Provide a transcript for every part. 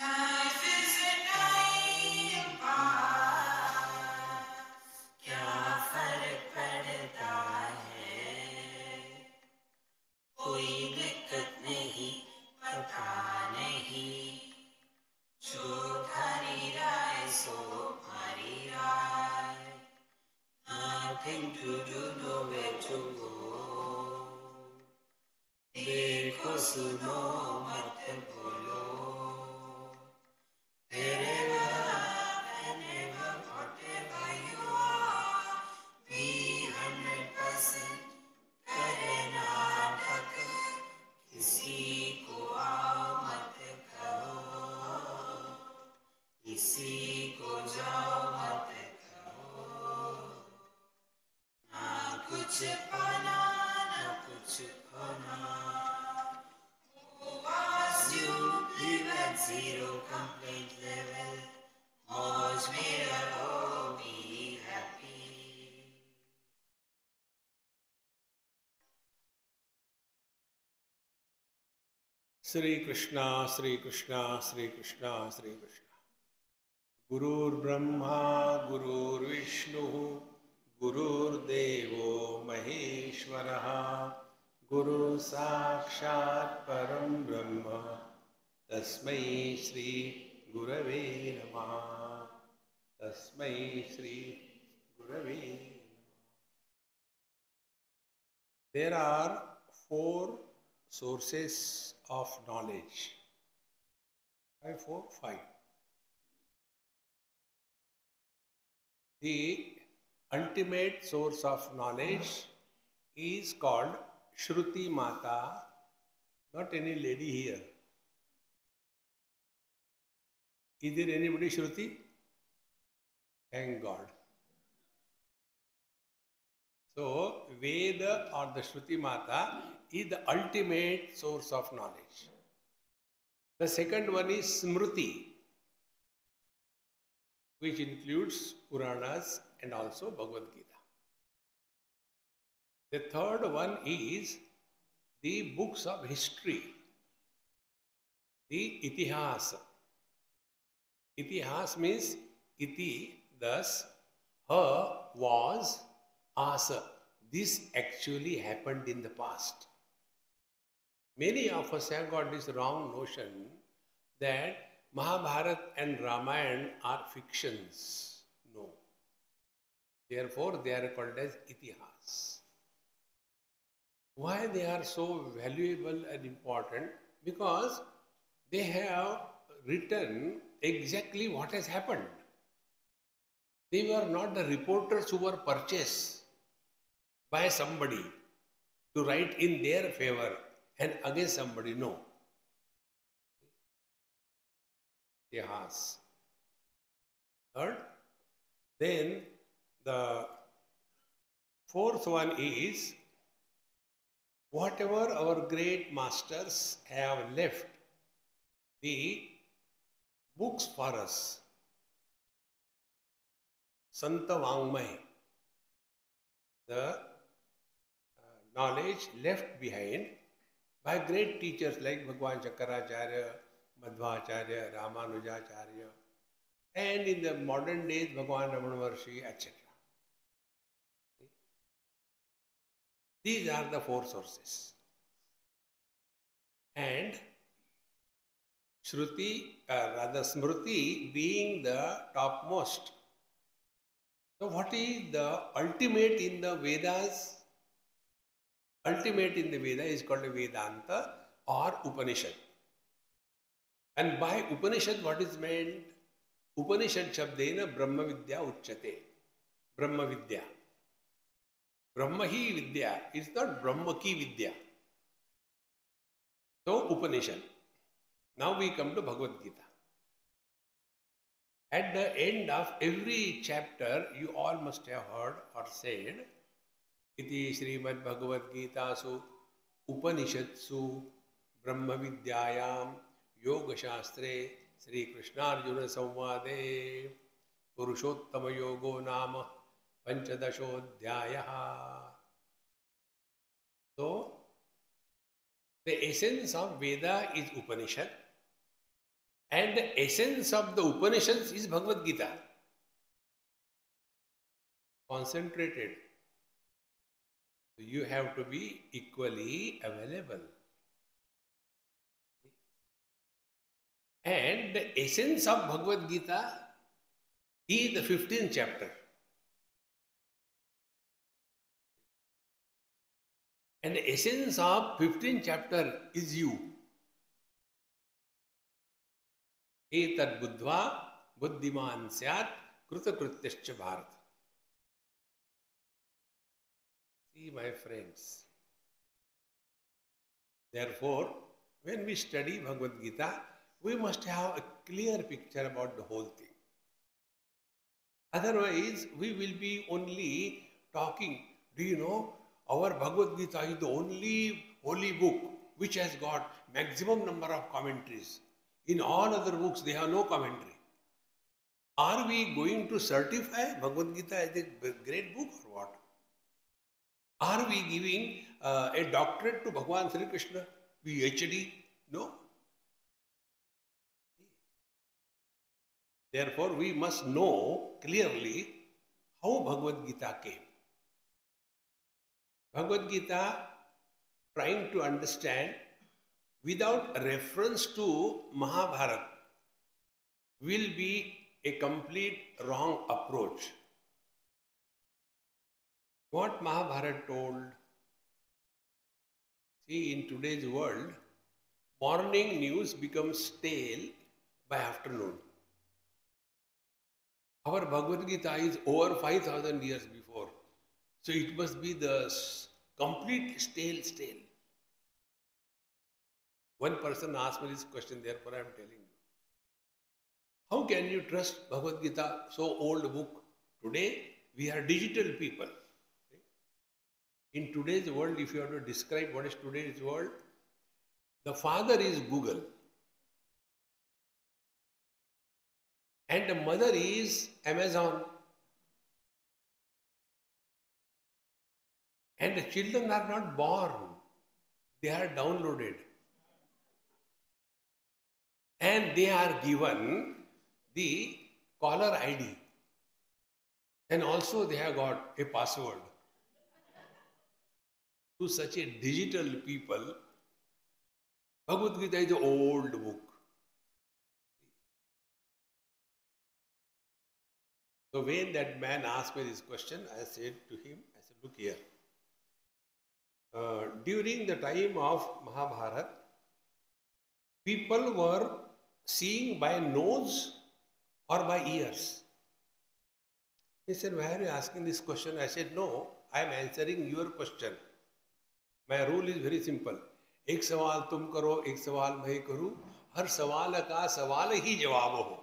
Life Shrikrishna Shrikrishna Shrikrishna Shrikrishna. गुरुर्ब्रह्मा गुरुर्विष्णुः गुरुर्देवो महेश्वरः। गुरुसाक्षात् परं ब्रह्म तस्मै श्री गुरवे नमः। तस्मै श्री गुरवे नमः। There are four sources of knowledge. Five, four, five. The ultimate source of knowledge is called Shruti Mata, not any lady here. Is there anybody Shruti? Thank God. So, Veda or the Shruti Mata is the ultimate source of knowledge. The second one is Smriti, which includes Puranas and also Bhagavad Gita. The third one is the books of history, the Itihas. Itihas means iti, thus, her was asa. This actually happened in the past. Many of us have got this wrong notion that Mahabharata and Ramayana are fictions. No. Therefore, they are called as itihas. Why they are so valuable and important? Because they have written exactly what has happened. They were not the reporters who were purchased by somebody to write in their favor and again somebody. No. Itihas. Third, then the fourth one is whatever our great masters have left the books for us. Santa Vangmay, the uh, knowledge left behind by great teachers like Bhagwan Shankaracharya, Madhvacharya, Ramanujacharya, and in the modern days, Bhagwan Ramana Maharshi, etc. These are the four sources. And Shruti, uh, rather Smriti being the topmost. So, what is the ultimate in the Vedas? Ultimate in the Veda is called Vedanta or Upanishad. And by Upanishad, what is meant? Upanishad Shabdena Brahma Vidya Uchate. Brahma Vidya. Brahma hi Vidya is not Brahma ki Vidya. So, Upanishad. Now we come to Bhagavad Gita. At the end of every chapter, you all must have heard or said, Iti Srimad Bhagavad Gita su Upanishadsu Brahma Vidyayam Yoga Shastre Sri Krishna Arjuna Samvade Purushottama Yogo Nama Panchadashodhyayaha. So, the essence of Veda is Upanishad And You have to be equally available. And the essence of Bhagavad Gita is the 15th chapter. And the essence of 15th chapter is you. एतद बुद्ध्वा बुद्धिमान स्यात् कृतकृत्यश्च Bharata See, my friends. Therefore, when we study Bhagavad Gita, we must have a clear picture about the whole thing. Otherwise, we will be only talking. Do you know? Our Bhagavad Gita is the only holy book which has got maximum number of commentaries. In all other books, they have no commentary. Are we going to certify Bhagavad Gita as a great book or what? Are we giving uh, a doctorate to Bhagwan Sri Krishna, PhD? No. Therefore, we must know clearly how Bhagavad Gita came. Bhagavad Gita, trying to understand without reference to Mahabharata, will be a complete wrong approach. What Mahabharata told? See, in today's world, morning news becomes stale by afternoon. Our Bhagavad Gita is over 5000 years before. So it must be the complete stale, stale. One person asked me this question, therefore I am telling you. How can you trust Bhagavad Gita, so old book? Today, we are digital people. In today's world, if you have to describe what is today's world, the father is Google. And the mother is Amazon. And the children are not born, they are downloaded. And they are given the caller ID. And also they have got a password. To such a digital people, Bhagavad Gita is an old book. So when that man asked me this question, I said to him, I said, look here. Uh, during the time of Mahabharata, people were seeing by nose or by ears. He said, Why are you asking this question? I said, No, I am answering your question. My rule is very simple. एक सवाल तुम करो एक सवाल मैं करूँ हर सवाल का सवाल ही जवाब हो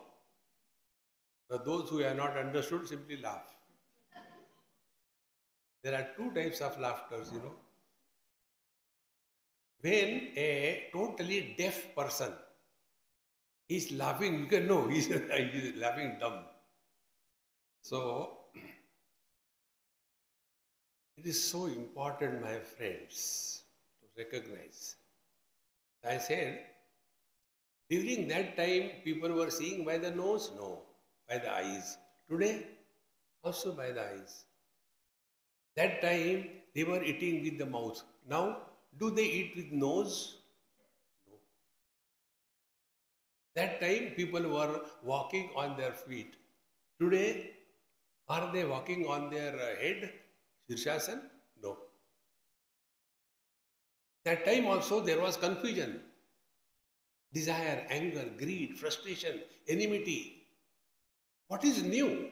But those who have not understood simply laugh. There are two types of laughters, you know. When a totally deaf person is laughing, you can know he's, he's laughing dumb. So, it is so important, my friends, to recognize. I said, during that time, people were seeing by the nose? No, by the eyes. Today, also by the eyes. That time, they were eating with the mouth. Now, do they eat with nose? No. That time, people were walking on their feet. Today, are they walking on their head? Shirshasan? No. That time also there was confusion, desire, anger, greed, frustration, enmity. What is new?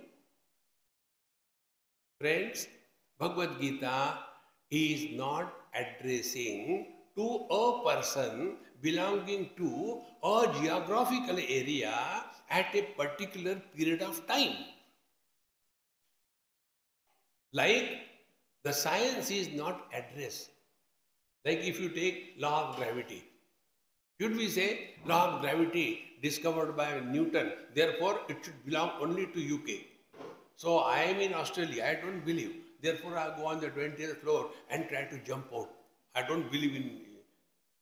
Friends, Bhagavad Gita is not addressing to a person belonging to a geographical area at a particular period of time. Like the science is not addressed. Like if you take law of gravity, should we say law of gravity discovered by Newton, therefore it should belong only to UK. So I am in Australia, I don't believe. Therefore I go on the 20th floor and try to jump out. I don't believe in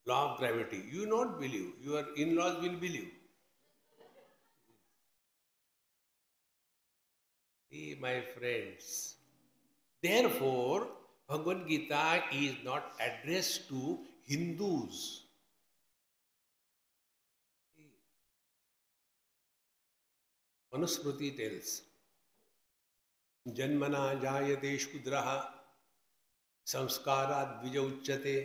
law of gravity. You not believe, your in-laws will believe. See my friends, therefore, Bhagavad Gita is not addressed to Hindus. Manusmriti tells, जन्मना जायते शूद्रः संस्कारात् द्विज उच्यते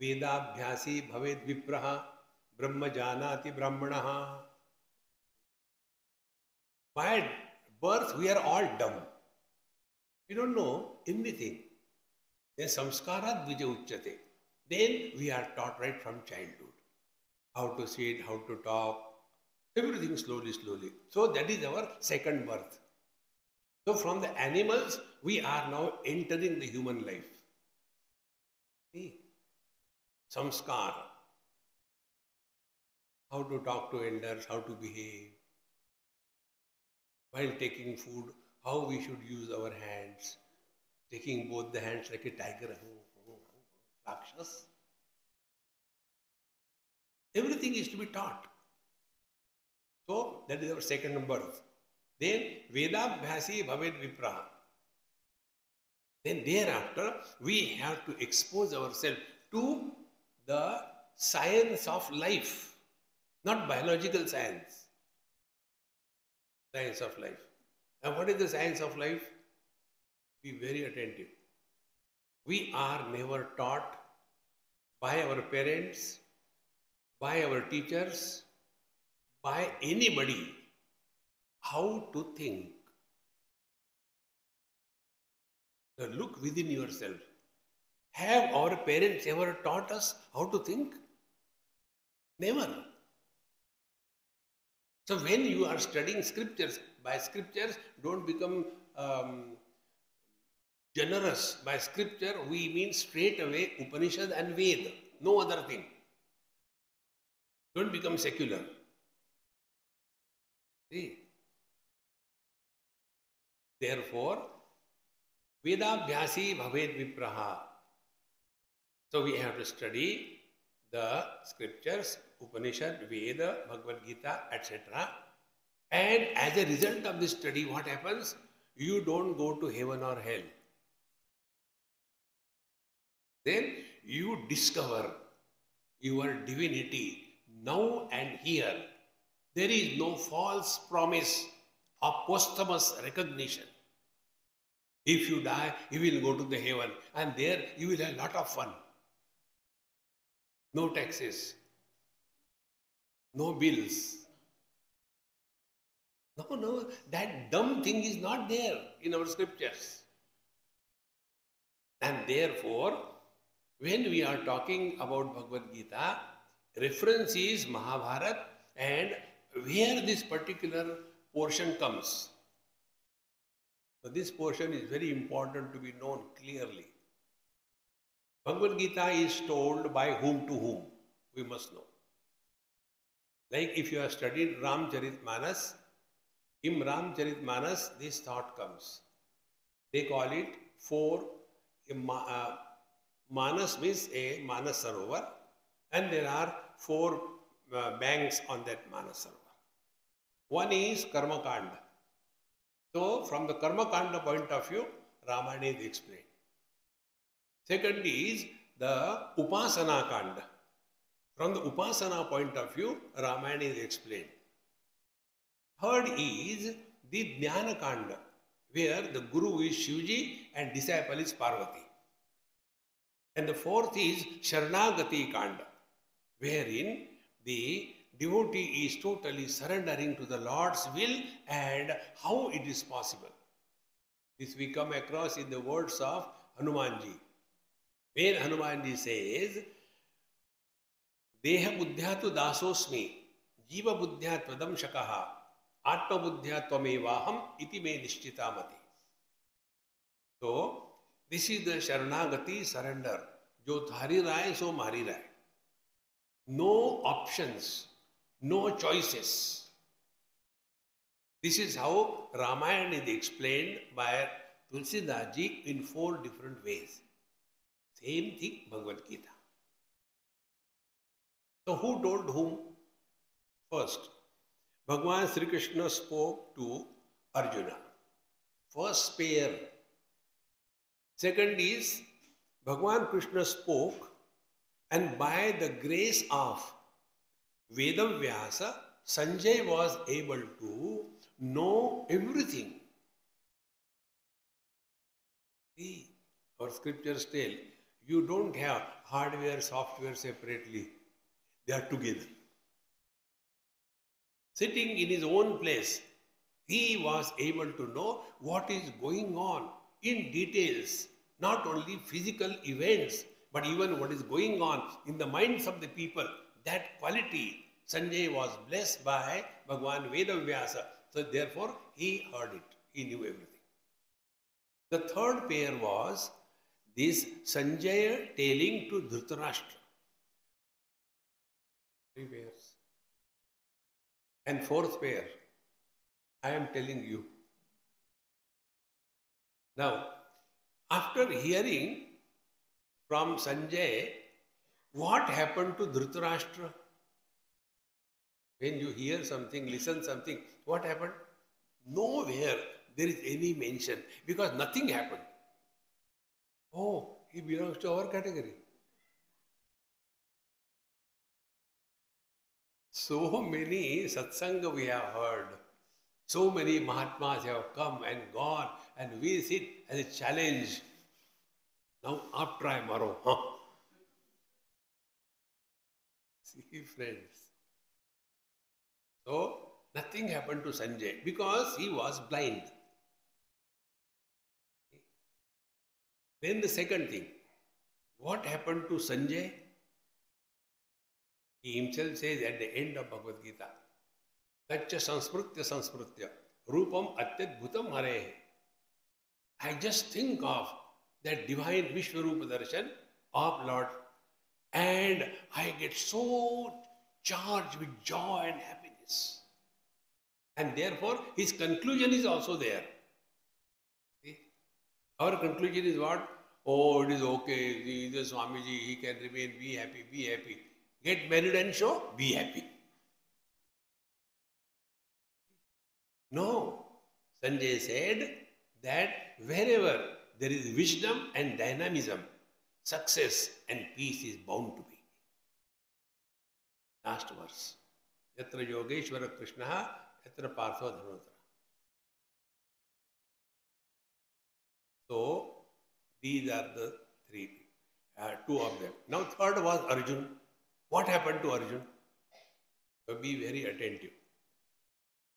वेदाभ्यासी भवेद विप्रः ब्रह्म जानाति ब्राह्मणः by birth we are all dumb we don't know anything then samskara dvija uchyate then we are taught right from childhood how to sit how to talk everything slowly slowly so that is our second birth so from the animals, we are now entering the human life. See? Samskar. How to talk to elders, how to behave. While taking food, how we should use our hands. Taking both the hands like a tiger. Rakshas. Everything is to be taught. So that is our second birth. Then Vedabhyasi Bhaved Vipraha. Then thereafter, we have to expose ourselves to the science of life, not biological science. Science of life. And what is the science of life? Be very attentive. We are never taught by our parents, by our teachers, by anybody how to think. Now look within yourself. Have our parents ever taught us how to think? Never. So when you are studying scriptures, by scriptures, don't become um, generous. By scripture, we mean straight away Upanishad and Veda, no other thing. Don't become secular. See? Therefore, Vedabhyasi Bhaved Vipraha. So we have to study the scriptures, Upanishad, Veda, Bhagavad Gita, etc. And as a result of this study, what happens? You don't go to heaven or hell. Then you discover your divinity now and here. There is no false promise of posthumous recognition. If you die, you will go to the heaven, and there you will have a lot of fun. No taxes, no bills. No, no, that dumb thing is not there in our scriptures. And therefore, when we are talking about Bhagavad Gita, reference is Mahabharata and where this particular portion comes. So this portion is very important to be known clearly. Bhagavad Gita is told by whom to whom, we must know. Like if you have studied Ramcharit Manas, in Ramcharit Manas, this thought comes. They call it four, uh, Manas means a Manas Sarovar, and there are four uh, banks on that Manas Sarovar. One is Karma Kanda. So, from the Karma Kanda point of view, Ramayana is explained. Second is the Upasana Kanda. From the Upasana point of view, Ramayana is explained. Third is the Jnana Kanda, where the Guru is Shivji and disciple is Parvati. And the fourth is Sharanagati Kanda, wherein the devotee is totally surrendering to the Lord's will and how it is possible. This we come across in the words of Hanumanji. When Hanumanji says, Deha buddhyatu dasosmi, jiva buddhyatvadam shakaha, आत्मबुद्ध्यात्मेवाहम इति मे निश्चिता मति तो दिस इज़ द sharanagati surrender जो थारी राय, सो मारी राय। No options no choices this is how Ramayana is explain by Tulsidas ji in four different ways same thing Bhagavad Gita तो who told whom first Bhagavan Sri Krishna spoke to Arjuna. first pair. Second is Bhagwan Krishna spoke, and by the grace of Vedavyasa, Sanjay was able to know everything. See, our scriptures tell you don't have hardware, software separately, they are together. Sitting in his own place, he was able to know what is going on in details, not only physical events, but even what is going on in the minds of the people. That quality, Sanjay was blessed by Bhagwan Vedavyasa. So therefore, he heard it. He knew everything. The third pair was this Sanjay telling to Dhritarashtra. Three pairs. And fourth pair, I am telling you. Now, after hearing from Sanjay, what happened to Dhritarashtra? When you hear something, listen something, what happened? Nowhere there is any mention because nothing happened. Oh, he belongs to our category. So many satsanga we have heard. So many Mahatmas have come and gone, and we sit as a challenge. Now, after I morrow, huh? See, friends. So, nothing happened to Sanjay because he was blind. Then the second thing, what happened to Sanjay? He himself says at the end of Bhagavad Gita, Taccha Sansmritya Sansmritya Rupam Atyadbhutam Hare. I just think of that divine Vishwarupa Darshan of Lord and I get so charged with joy and happiness. And therefore, his conclusion is also there. See? Our conclusion is what? Oh, it is okay. He is a Swamiji. He can remain. Be happy. Be happy. Get married and show. Be happy. No. Sanjay said that wherever there is wisdom and dynamism, success and peace is bound to be. Last verse. Yatra Yogeshwara Krishna, Yatra Partho Dhanotara. So, these are the three, uh, two of them. Now, third was Arjun. What happened to Arjun? Be very attentive.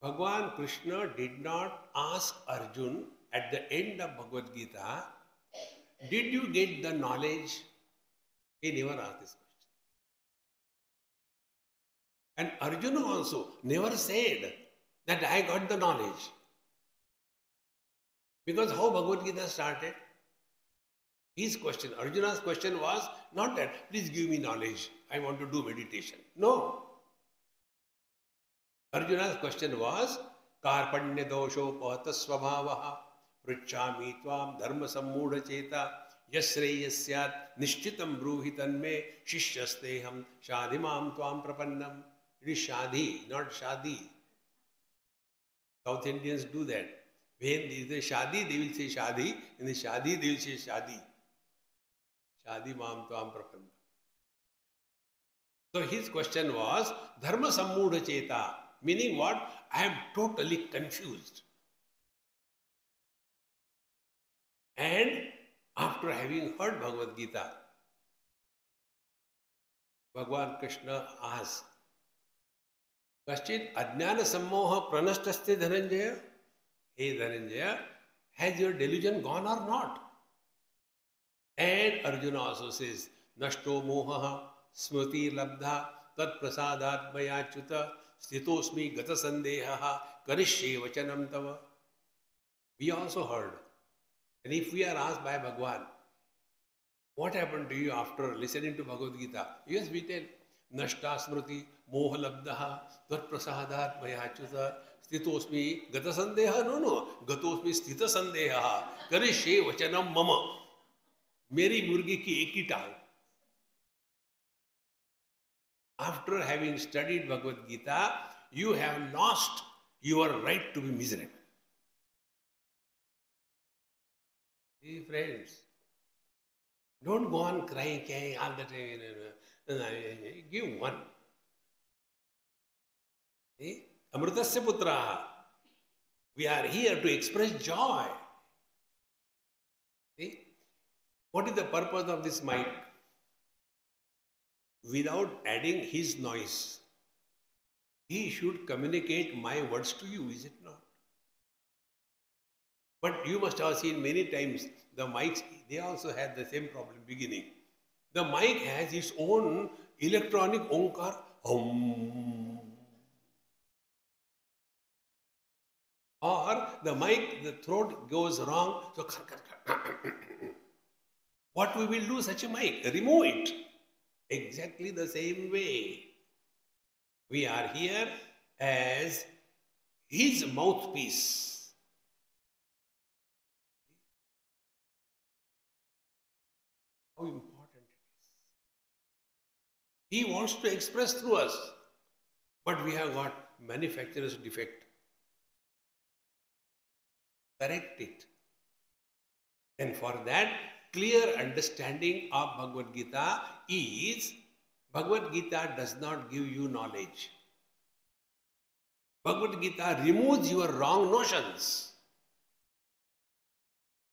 Bhagwan Krishna did not ask Arjun at the end of Bhagavad Gita, Did you get the knowledge? He never asked this question. And Arjuna also never said that I got the knowledge. Because how Bhagavad Gita started? His question, Arjuna's question was not that, please give me knowledge, I want to do meditation. No. Arjuna's question was, Karpanya dosho pahata svabhavaha pruchami tvam dharma sammudha cheta yasreyasyat nishchitam bruhi tanme shishyasteham shadhimam tvam prapannam. It is shadhi, not shadi. South Indians do that. When they say shadi, they will say shadi. In the shadi, they will say shadi. Mam tvam prapanna. So his question was dharma sammudha cheta, meaning what? I am totally confused. And after having heard Bhagavad Gita, Bhagwan Krishna asked, Kaschit ajnana sammoha pranastasте Dhananjaya? Hey Dhananjaya, has your delusion gone or not? And Arjuna also says नष्टो मोह स्मृति लब्धा तत्प्रसादात्मयाच्युत स्थितोस्मि गत संदेह करिष्ये वचनम तव we also heard and if we are asked by Bhagavan what happen to you after listening to Bhagavad Gita yes we tell नष्टा स्मृति मोह लब्धः त्वत्प्रसादात् मया च्युत स्थितोऽस्मि गतसन्देहः नो नो गतोऽस्मि स्थितसन्देहः करिष्ये वचनं मम मेरी मुर्गी की एक ही टाल। After having studied Bhagavad Gita you have lost your right to be miserable friends don't go on crying Kang all the time give one अमृतस्य पुत्र we are here to express joy What is the purpose of this mic? Without adding his noise, he should communicate my words to you, is it not? But you must have seen many times the mics, they also had the same problem beginning. The mic has its own electronic onkar. Hum. Or the mic, the throat goes wrong. So. What we will do such a mic? Remove it. Exactly the same way. We are here as his mouthpiece. How important it is. He wants to express through us, but we have got manufacturer's defect. Correct it. And for that, clear understanding of Bhagavad Gita is Bhagavad Gita does not give you knowledge. Bhagavad Gita removes your wrong notions.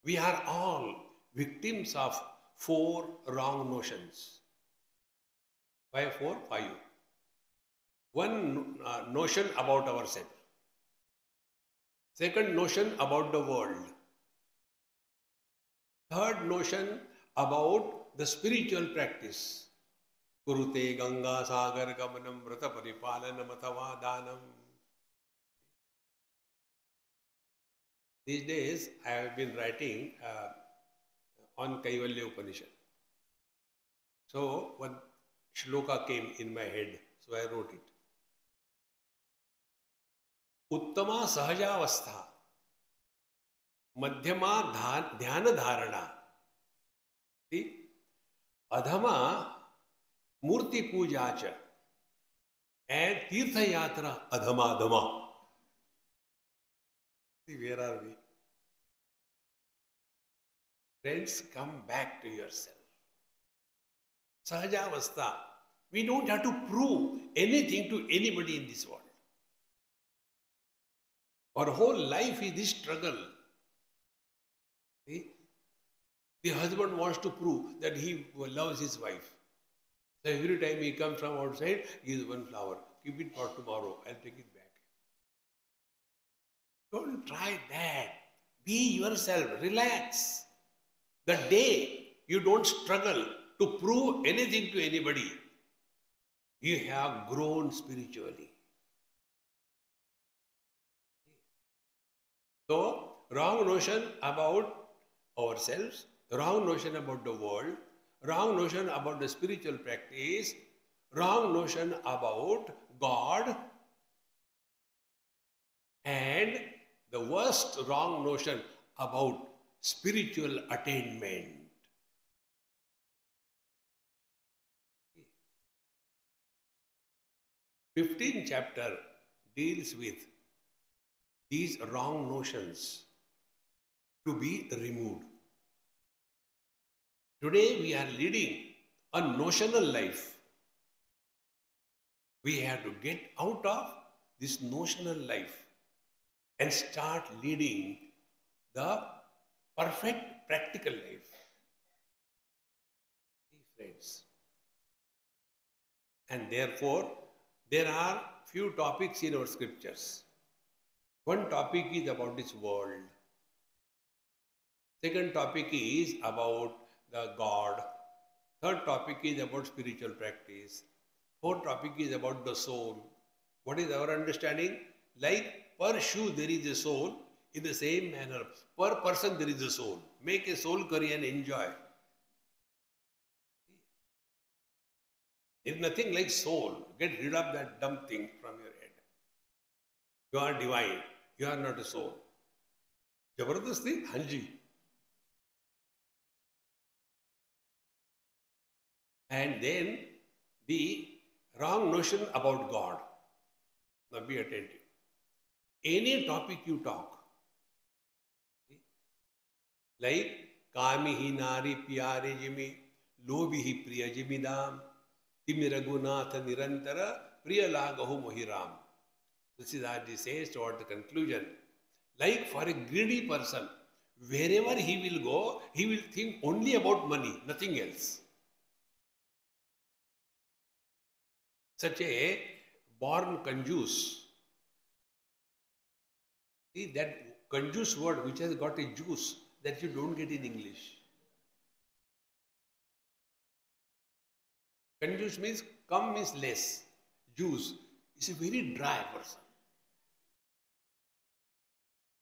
We are all victims of four wrong notions. Why four? Five. One uh, notion about ourselves. Second notion about the world. Third notion about the spiritual practice कुरुते गंगा सागर गमनम व्रत परिपालन अथवा दानम this days I have been writing on Kaivalya Upanishad so one shloka came in my head so I wrote it उत्तमा सहजावस्था मध्यमा ध्यान धारणा। अधमा मूर्ति पूजा च। तीर्थ यात्रा अधमा अधमा friends come back to your self सहजावस्था। We don't have to prove anything to anybody in this world our whole life is this struggle See? The husband wants to prove that he loves his wife. So every time he comes from outside, he gives one flower. Keep it for tomorrow. I'll take it back. Don't try that. Be yourself. Relax. The day you don't struggle to prove anything to anybody, you have grown spiritually. So, wrong notion about ourselves, wrong notion about the world, wrong notion about the spiritual practice, wrong notion about God, and the worst wrong notion about spiritual attainment. 15th chapter deals with these wrong notions to be removed. Today we are leading a notional life. We have to get out of this notional life and start leading the perfect practical life. Friends. And therefore, there are few topics in our scriptures. One topic is about this world. Second topic is about the God. Third topic is about spiritual practice. Fourth topic is about the soul. What is our understanding? Like per shoe there is a soul, in the same manner, per person there is a soul. Make a soul curry and enjoy. There is nothing like soul. Get rid of that dumb thing from your head. You are divine. You are not a soul. Jabardasti? Hanji. And then the wrong notion about God. Now be attentive. Any topic you talk, like कामी ही नारी प्यारे Jimmy लोभी ही प्रिय जिमिदाम तिमि रघुनाथ निरंतर प्रिय लागहु मोहिराम This is what he says toward the conclusion. Like for a greedy person, wherever he will go, he will think only about money, nothing else. Such a born conjuse. See that conjuse word which has got a juice that you don't get in English. Conjuse means come means less. Juice is a very dry person.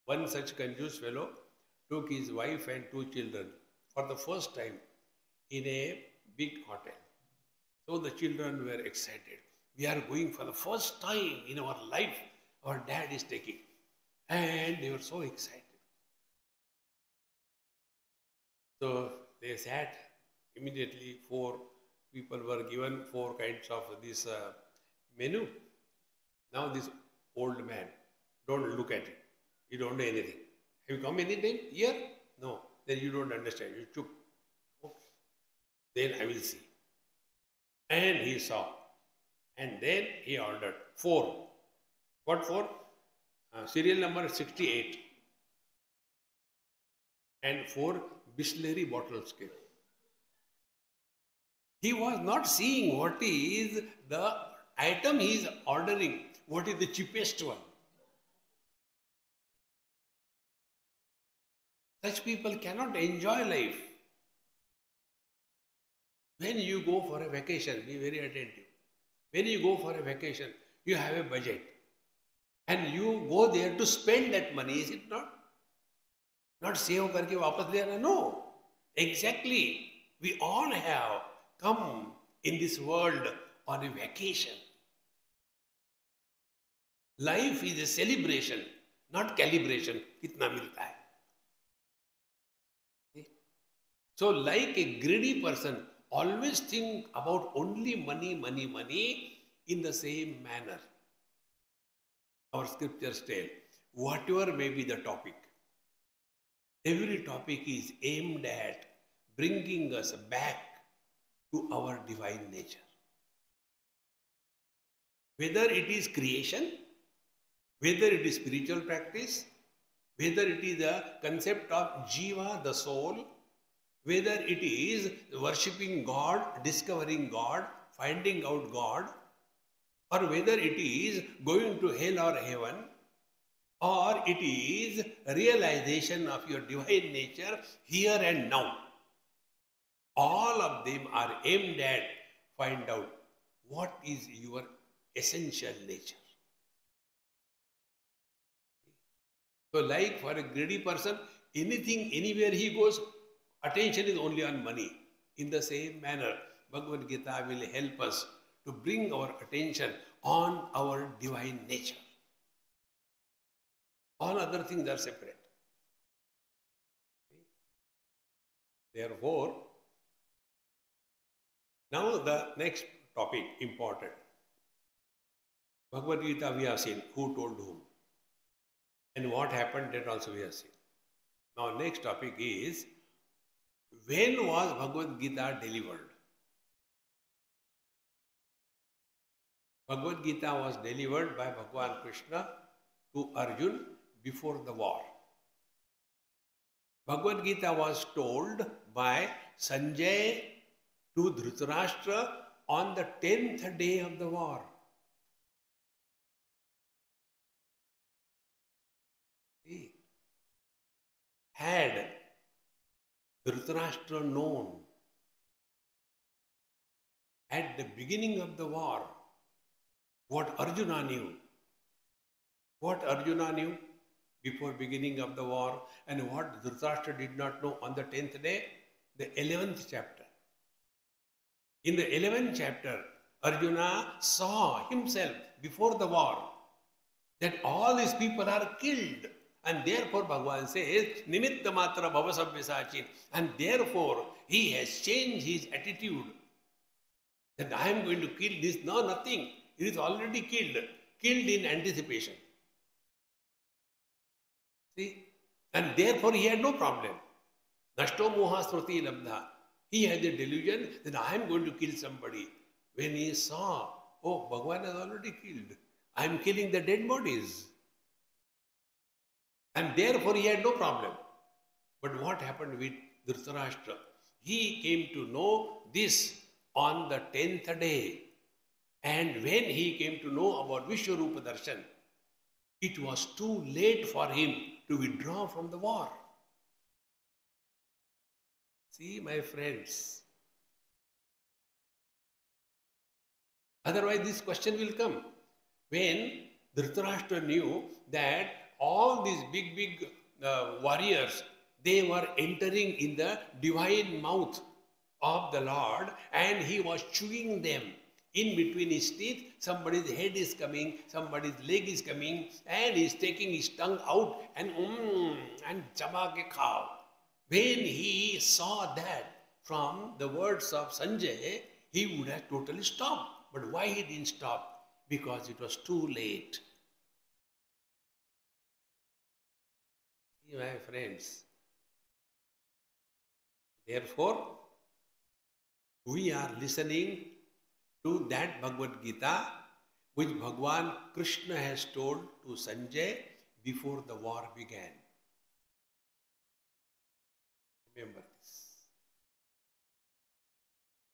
One such confused fellow took his wife and two children for the first time in a big hotel. So the children were excited. We are going for the first time in our life, our dad is taking. And they were so excited. So they sat, immediately four people were given four kinds of this uh, menu. Now this old man, don't look at it. You don't know anything. Have you come anything here? No. Then you don't understand. You took. Then I will see. And he saw. And then he ordered four. What four? Uh, serial number 68. And four Bisleri bottles came. He was not seeing what is the item he is ordering, what is the cheapest one. Such people cannot enjoy life. When you go for a vacation, be very attentive. When you go for a vacation, you have a budget. And you go there to spend that money, is it not? Not save karke wapas there. No. Exactly. We all have come in this world on a vacation. Life is a celebration, not calibration. Kitna milta hai. So, like a greedy person, always think about only money, money, money in the same manner. Our scriptures tell, whatever may be the topic, every topic is aimed at bringing us back to our divine nature. Whether it is creation, whether it is spiritual practice, whether it is the concept of jiva, the soul, whether it is worshipping God, discovering God, finding out God, or whether it is going to hell or heaven, or it is realization of your divine nature here and now. All of them are aimed at find out what is your essential nature. So, like for a greedy person, anything, anywhere he goes, attention is only on money. In the same manner, Bhagavad Gita will help us to bring our attention on our divine nature. All other things are separate. Therefore, now the next topic important. Bhagavad Gita we have seen who told whom and what happened that also we have seen. Now next topic is when was Bhagavad Gita delivered? Bhagavad Gita was delivered by Bhagwan Krishna to Arjun before the war. Bhagavad Gita was told by Sanjay to Dhritarashtra on the 10th day of the war. Had Dhritarashtra known at the beginning of the war what Arjuna knew. What Arjuna knew before beginning of the war and what Dhritarashtra did not know on the 10th day, the 11th chapter. In the 11th chapter, Arjuna saw himself before the war that all these people are killed and therefore, Bhagavan says, Nimitta Matra Bhava Savyasachin. And therefore, he has changed his attitude that I am going to kill this. No, nothing. It is already killed. Killed in anticipation. See? And therefore, he had no problem. Nashto moha smriti labdha. He had the delusion that I am going to kill somebody. When he saw, oh, Bhagwan has already killed. I am killing the dead bodies. And therefore he had no problem. But what happened with Dhritarashtra? He came to know this on the tenth day. And when he came to know about Vishwarupa Darshan, it was too late for him to withdraw from the war. See, my friends. Otherwise, this question will come. When Dhritarashtra knew that all these big, big uh, warriors, they were entering in the divine mouth of the Lord and he was chewing them. In between his teeth, somebody's head is coming, somebody's leg is coming, and he's taking his tongue out and mm, and chaba ke khao. When he saw that from the words of Sanjay, he would have totally stopped. But why he didn't stop? Because it was too late. My friends, therefore, we are listening to that Bhagavad Gita which Bhagwan Krishna has told to Sanjay before the war began. Remember this.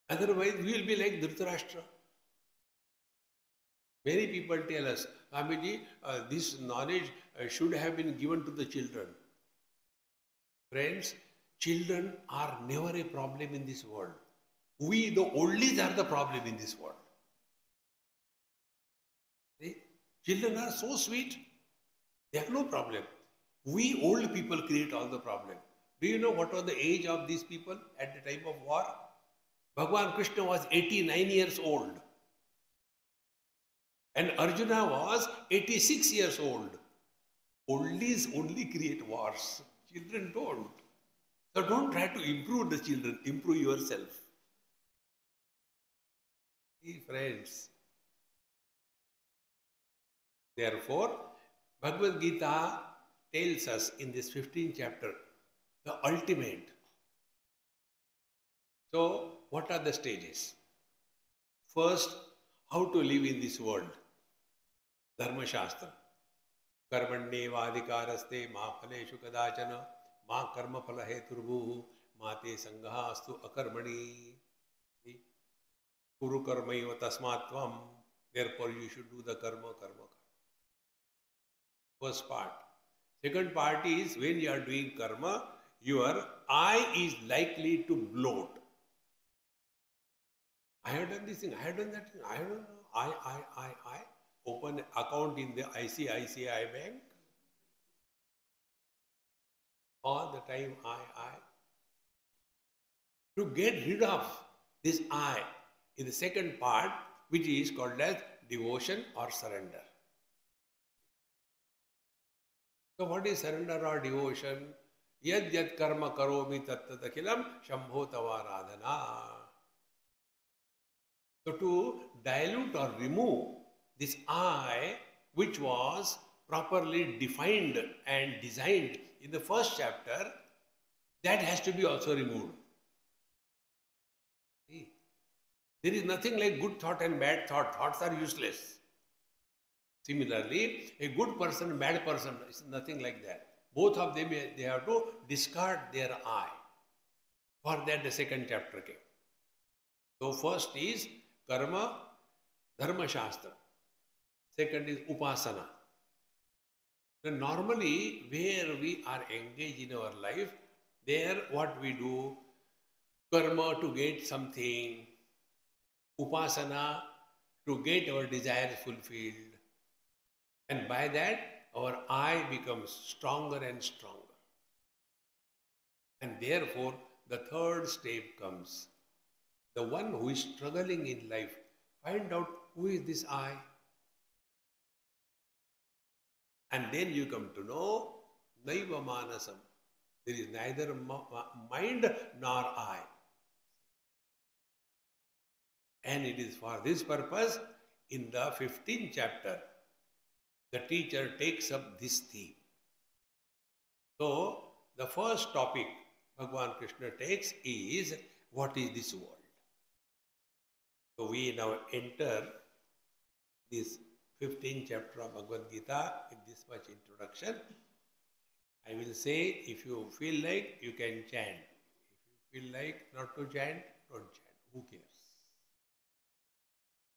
Otherwise, we will be like Dhritarashtra. Many people tell us, Swamiji, uh, this knowledge uh, should have been given to the children. Friends, children are never a problem in this world. We, the oldies, are the problem in this world. See? Children are so sweet, they have no problem. We old people create all the problem. Do you know what was the age of these people at the time of war? Bhagwan Krishna was 89 years old. And Arjuna was 86 years old. Oldies only create wars. Children don't. So don't try to improve the children, improve yourself. See, friends. Therefore, Bhagavad Gita tells us in this 15th chapter the ultimate. So, what are the stages? First, how to live in this world. Dharma Shastra. कर्मण्येव अधिकारस्ते मा फलेषु कदाचन, मा कर्मफल हेतुर्भूः मा ते सङ्गः अकर्मणि। कुरु कर्मैव तस्मात् त्वं therefore you should do the karma karma first part second part is when you are doing karma your I is likely to bloat I have done this thing I have done that thing I have done I I I I open account in the ICICI bank. All the time I, I. To get rid of this I in the second part, which is called as devotion or surrender. So what is surrender or devotion? Yad yad karma karomi tat tat akhilam shambho tavaradhana. So to dilute or remove this I, which was properly defined and designed in the first chapter, that has to be also removed. See? There is nothing like good thought and bad thought. Thoughts are useless. Similarly, a good person, bad person, is nothing like that. Both of them, they have to discard their I. For that, the second chapter came. So, first is karma, dharma shastra. Second is upasana. Then normally, where we are engaged in our life, there what we do, karma to get something, upasana to get our desires fulfilled. And by that, our I becomes stronger and stronger. And therefore, the third step comes. The one who is struggling in life, find out who is this I. And then you come to know Naiva Manasam. There is neither mind nor I. And it is for this purpose, in the 15th chapter, the teacher takes up this theme. So, the first topic Bhagavan Krishna takes is what is this world. So we now enter this 15th chapter of Bhagavad Gita with this much introduction. I will say if you feel like you can chant. If you feel like not to chant, don't chant. Who cares?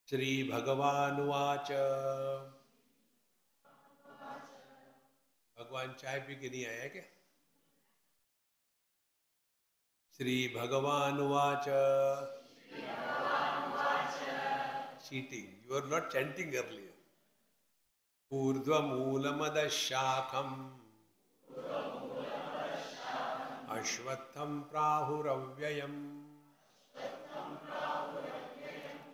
Shri Bhagavan भगवान चाय P के नहीं आया क्या श्री भगवान वाच cheating you are not chanting earlier ऊर्ध्वमूलमदशाखम् अश्वत्थं प्राहुरव्ययम्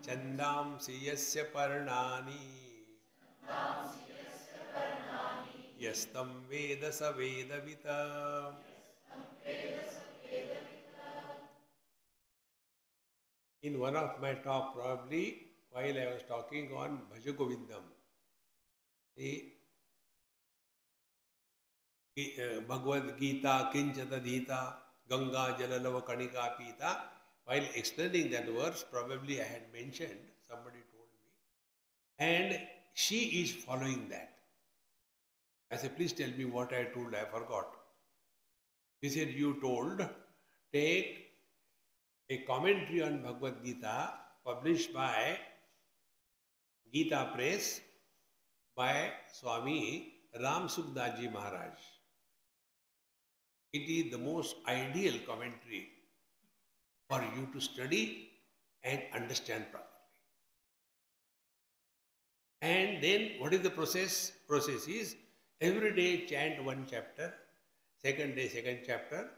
छन्दांसि यस्य पर्णानि यस्तं वेद स वेदवित In one of my talk, probably while I was talking on Bhajagovindam, the Bhagavad Gita, Kinchata Ganga Jalalava Kanika Pita, while explaining that verse, probably I had mentioned, somebody told me, and she is following that. I said, please tell me what I told, I forgot. He said, you told, take a commentary on Bhagavad Gita published by Gita Press by Swami Ram Sukhdasji Maharaj. It is the most ideal commentary for you to study and understand properly. And then what is the process? Process is every day chant one chapter, second day second chapter,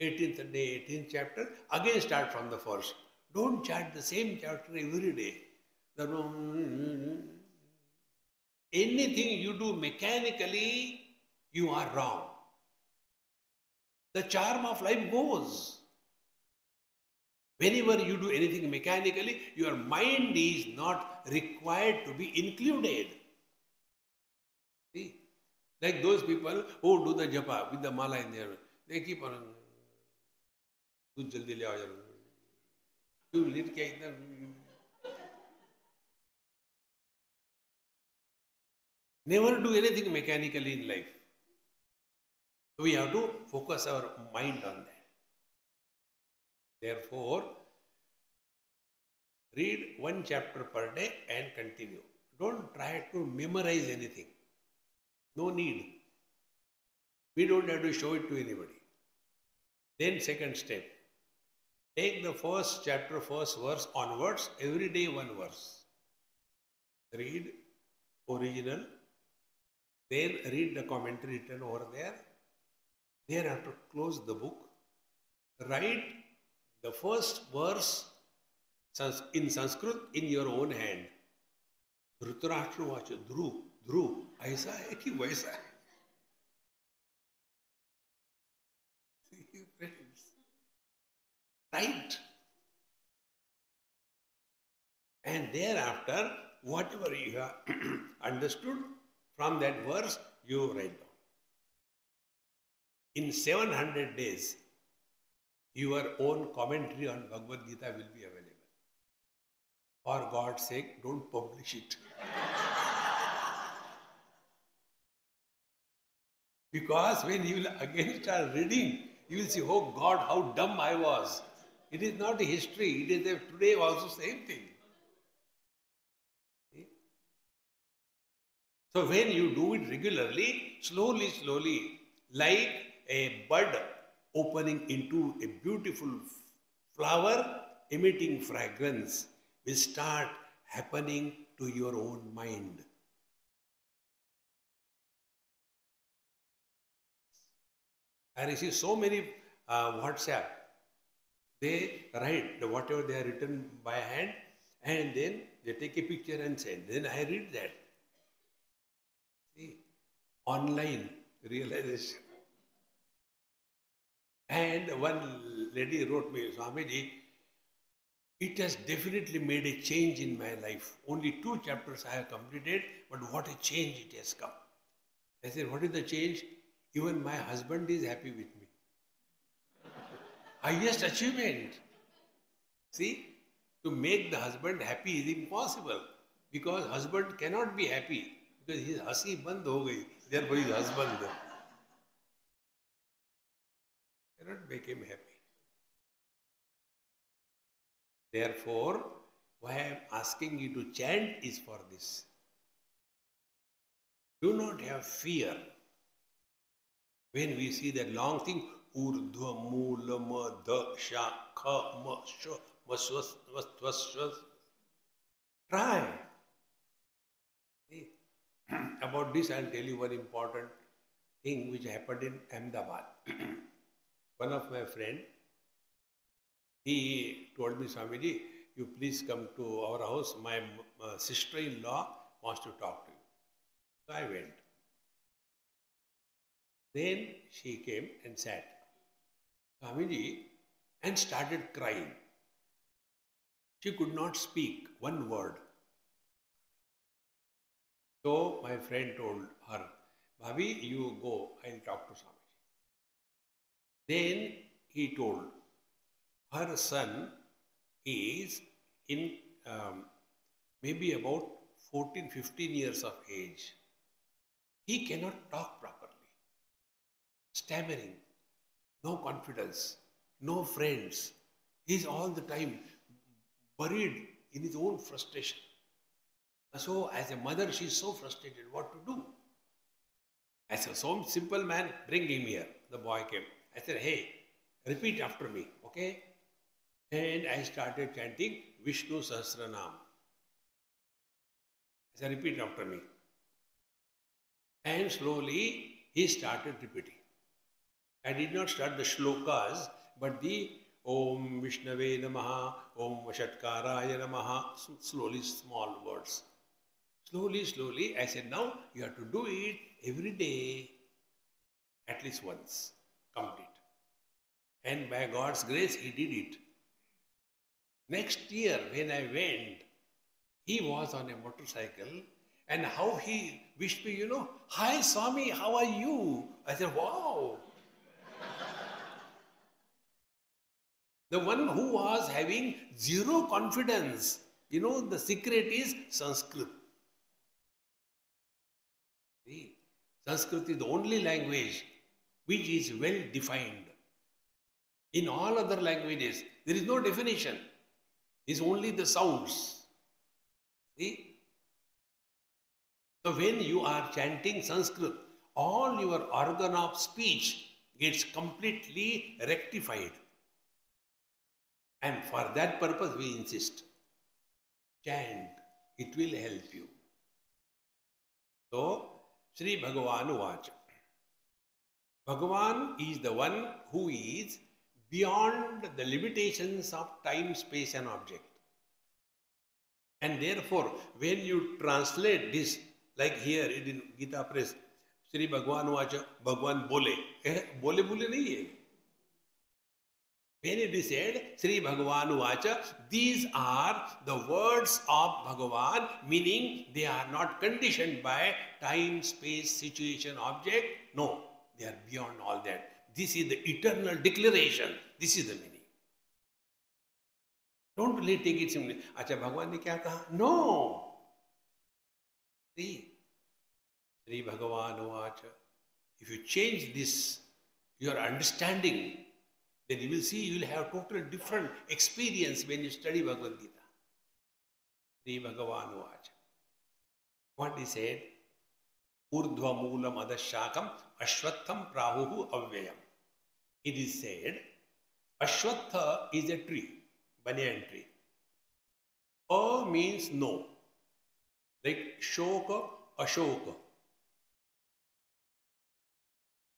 18th day 18th chapter, again start from the first. Don't chant the same chapter every day Anything you do mechanically, you are wrong. The charm of life goes. Whenever you do anything mechanically, your mind is not required to be included. See? Like those people who do the japa with the mala in their, they keep on. दूध जल्दी ले आओ जरा क्यों late क्या इतना Never do anything mechanically in life. We have to focus our mind on that. Therefore, read one chapter per day and continue. Don't try to memorize anything. No need. We don't have to show it to anybody. Then, second step take the first chapter, first verse onwards, every day one verse. Read original, then read the commentary written over there. Thereafter, close the book. Write the first verse in Sanskrit in your own hand. Dhritarashtra वाच ध्रुव ध्रुव ऐसा है कि वैसा है right and thereafter whatever you have understood from that verse you write down in 700 days your own commentary on bhagavad gita will be available. For god's sake don't publish it. Because when you will again start reading you will see oh god how dumb i was. It is not a history, it is a today also same thing. So when you do it regularly, slowly, slowly, like a bud opening into a beautiful flower emitting fragrance will start happening to your own mind. I receive so many uh, WhatsApp they write whatever they are written by hand and then they take a picture and send. Then I read that. Online realization. And one lady wrote me, Swamiji, it has definitely made a change in my life. Only two chapters I have completed, but what a change it has come. I said, What is the change? Even my husband is happy with me. highest achievement. See, to make the husband happy is impossible because husband cannot be happy because his hasi band ho gayi. Therefore, his husband cannot make him happy. Therefore, why I am asking you to chant is for this. Do not have fear. When we see that long thing, urdhva moola ma sha. Try. About this, I'll tell you one important thing which happened in Ahmedabad. one of my friend, he told me, Swamiji, you please come to our house. My uh, sister-in-law wants to talk to you. So I went. Then she came and sat. Swamiji and started crying. She could not speak one word. So my friend told her, Bhabi, you go, I'll talk to Swamiji. Then he told, her son is in um, maybe about 14, 15 years of age. He cannot talk properly, stammering, no confidence, no friends. He's all the time buried in his own frustration. So, as a mother, she's so frustrated what to do. I said, so simple man, bring him here. The boy came. I said, Hey, repeat after me, okay? And I started chanting Vishnu Sahasranam. I said, Repeat after me. And slowly he started repeating. I did not start the shlokas, but the Om Vishnave Namaha, Om Vashatkaraya Namaha, slowly small words. Slowly, slowly, I said, now you have to do it every day, at least once, complete. And by God's grace, he did it. Next year, when I went, he was on a motorcycle, and how he wished me, you know, Hi Swami, how are you? I said, Wow. the one who was having zero confidence, you know, the secret is Sanskrit. Sanskrit is the only language which is well defined. In all other languages, there is no definition. It's only the sounds. See? So when you are chanting Sanskrit, all your organ of speech gets completely rectified. And for that purpose, we insist. Chant, it will help you. So, Sri Bhagavan Vacha. Bhagavan is the one who is beyond the limitations of time, space, and object. And therefore, when you translate this, like here in Gita Press, Sri Bhagavan Vacha, Bhagavan Bole. Eh, bole bole nahi hai. When it is said, Sri Bhagavan Vacha, these are the words of Bhagavan, meaning they are not conditioned by time, space, situation, object. No, they are beyond all that. This is the eternal declaration. This is the meaning. Don't really take it simply. अच्छा भगवान ने क्या कहा? No. See, Sri Bhagavan Vacha. If you change this, your understanding, then you will see you will have total different experience when you study Bhagavad Gita. Sri Bhagavan Vacha. What he said? Urdhva Moolam Adashakam Ashwatham Prahuhu Avyayam. It is said, Ashwatha is a tree, banyan tree. A means no. Like Shoka, Ashoka.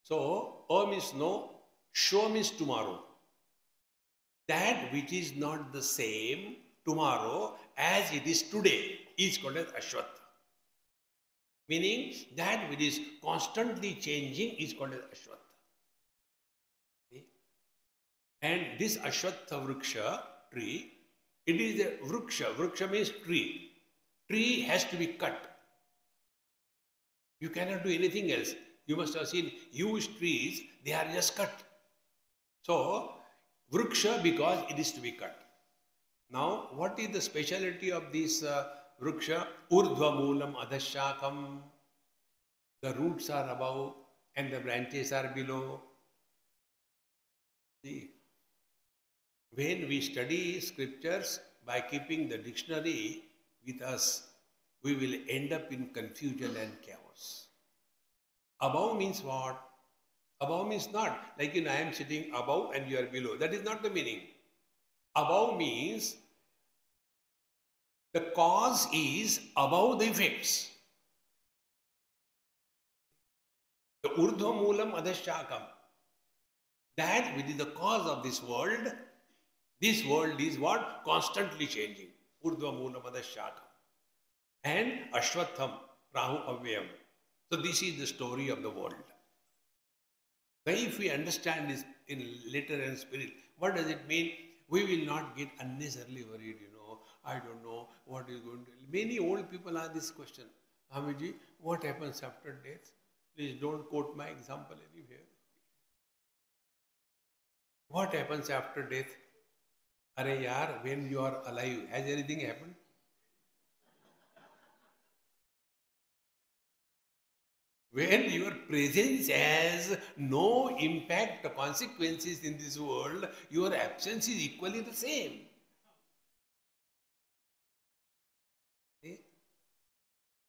So, A means no, Sho means tomorrow. That which is not the same tomorrow as it is today is called as Ashwatha. Meaning that which is constantly changing is called as Ashwatha. And this Ashwatha Vriksha tree, it is a Vriksha. Vriksha means tree. Tree has to be cut. You cannot do anything else. You must have seen huge trees, they are just cut. So, Vruksha because it is to be cut. Now, what is the speciality of this uh, Vruksha? Urdhva Moolam Adhashakam. The roots are above and the branches are below. See, when we study scriptures by keeping the dictionary with us, we will end up in confusion and chaos. Above means what? Above means not like know, I am sitting above and you are below. That is not the meaning. Above means the cause is above the effects. The urdhva moolam adhashakam. That which is the cause of this world, this world is what? Constantly changing. Urdhva moolam adhashakam. And ashwatham, rahu avyam. So this is the story of the world. Now if we understand this in letter and spirit, what does it mean? We will not get unnecessarily worried, you know. I don't know what is going to. Many old people ask this question. Swamiji, what happens after death? Please don't quote my example anywhere. What happens after death? Are yaar, when you are alive, has anything happened? When your presence has no impact consequences in this world, your absence is equally the same.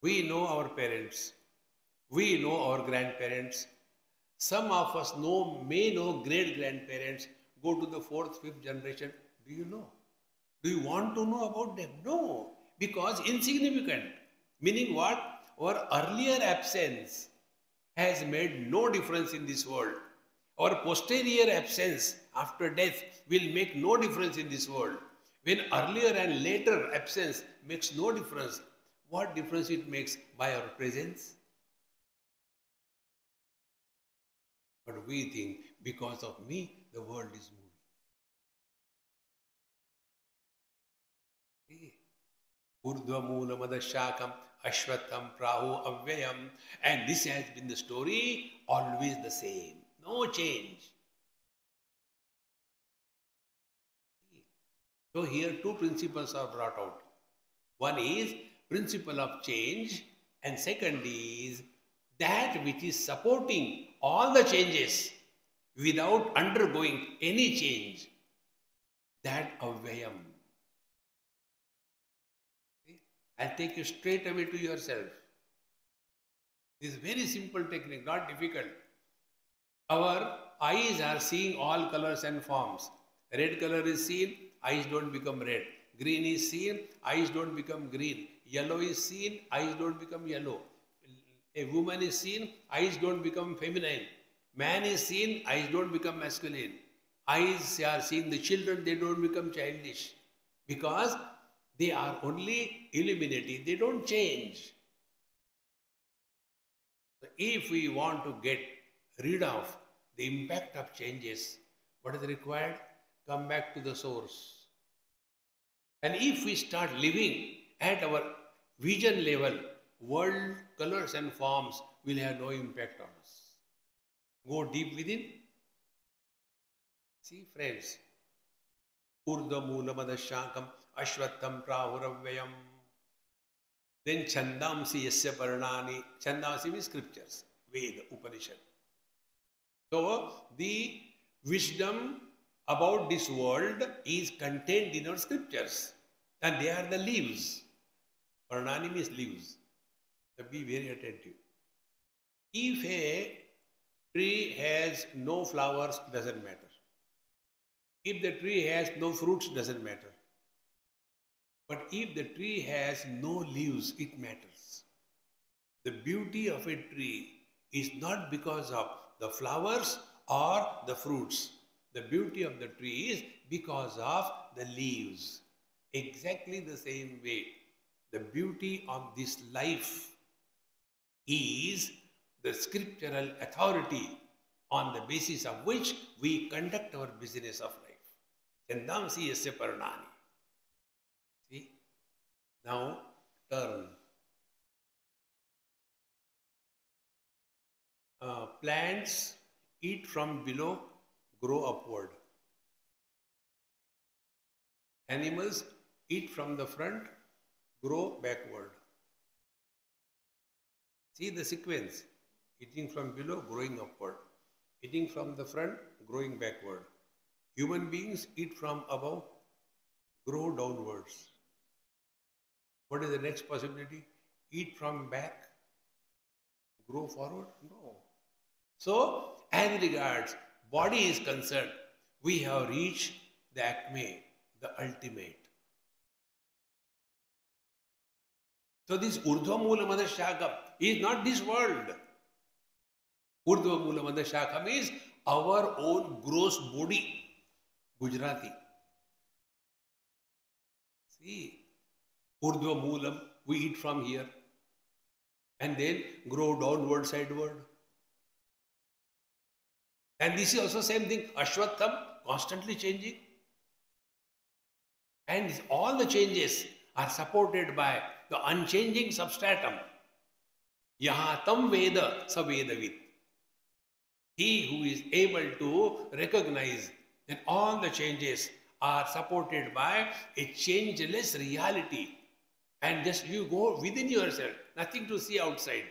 We know our parents, we know our grandparents. Some of us know, may know great grandparents, go to the fourth, fifth generation. Do you know? Do you want to know about them? No, because insignificant. Meaning what? Our earlier absence has made no difference in this world. Our posterior absence after death will make no difference in this world. When earlier and later absence makes no difference, what difference it makes by our presence? But we think because of me, the world is moving. Urdhva Ashwatham, Prahu, Avyayam. And this has been the story, always the same. No change. So here two principles are brought out. One is principle of change and second is that which is supporting all the changes without undergoing any change. That avyayam. I'll take you straight away to yourself. This is very simple technique, not difficult. Our eyes are seeing all colors and forms. Red color is seen, eyes don't become red. Green is seen, eyes don't become green. Yellow is seen, eyes don't become yellow. A woman is seen, eyes don't become feminine. Man is seen, eyes don't become masculine. Eyes are seen, the children, they don't become childish. Because they are only illuminating, they don't change. If we want to get rid of the impact of changes, what is required? Come back to the source. And if we start living at our vision level, world colors and forms will have no impact on us. Go deep within. See, friends, Urdha अश्वत्थम प्राहुरव्ययम। Then छंदांसी यस्य वर्णानी छंदांसी mean scriptures Veda, Upanishad. तो the wisdom about this world is contained in our scriptures and they are the leaves वर्णानी mean leaves be very attentive if a tree has no flowers doesn't matter if the tree has no fruits doesn't matter But if the tree has no leaves, it matters. The beauty of a tree is not because of the flowers or the fruits. The beauty of the tree is because of the leaves. Exactly the same way, the beauty of this life is the scriptural authority on the basis of which we conduct our business of life. Chandamsi yasya parnani. Now turn. Uh, plants eat from below, grow upward. Animals eat from the front, grow backward. See the sequence. Eating from below, growing upward. Eating from the front, growing backward. Human beings eat from above, grow downwards. What is the next possibility? Eat from back, grow forward? No. So, as regards body is concerned, we have reached the acme, the ultimate. So this Urdhva Mula Madhashakam is not this world. Urdhva Mula Madhashakam is our own gross body. Gujarati. See, Urdhva Moolam, we eat from here and then grow downward, sideward. And this is also same thing, Ashwatham, constantly changing. And all the changes are supported by the unchanging substratum. Yaha tam veda sa vedavit. He who is able to recognize that all the changes are supported by a changeless reality. And just you go within yourself, nothing to see outside.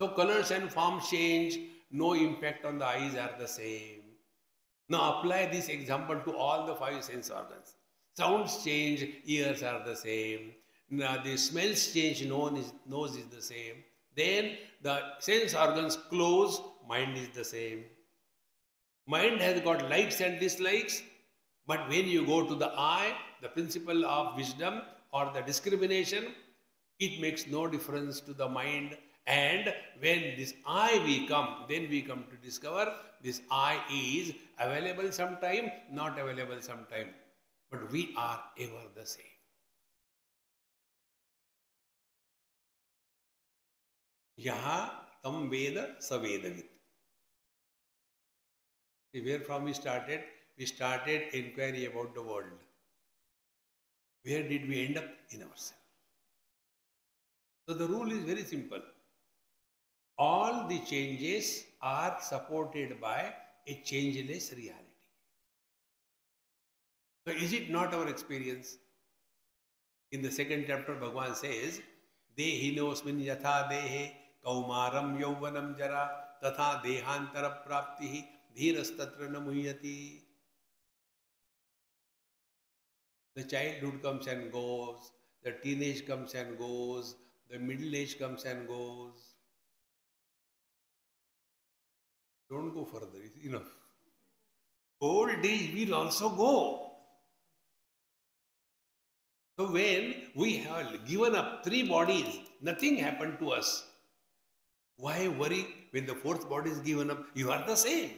So colors and forms change, no impact on the eyes are the same. Now apply this example to all the five sense organs. Sounds change, ears are the same. Now the smells change, nose is, the same. Then the sense organs close, mind is the same. Mind has got likes and dislikes, but when you go to the eye, the principle of wisdom or the discrimination, it makes no difference to the mind. And when this I we come, then we come to discover this I is available sometime, not available sometime. But we are ever the same. Yaha tam veda savedavitta. Where from we started? We started inquiry about the world. Where did we end up in ourselves so the rule is very simple all the changes are supported by a changeless reality so is it not our experience in the second chapter bhagwan says dehinosmin yatha dehe kaumaram yauvanam jara तथा देहांतर प्राप्ति धीरस्तत्र न The childhood comes and goes, the teenage comes and goes, the middle age comes and goes. Don't go further, it's enough. Old age will also go. So when we have given up three bodies, nothing happened to us. Why worry when the fourth body is given up? You are the same.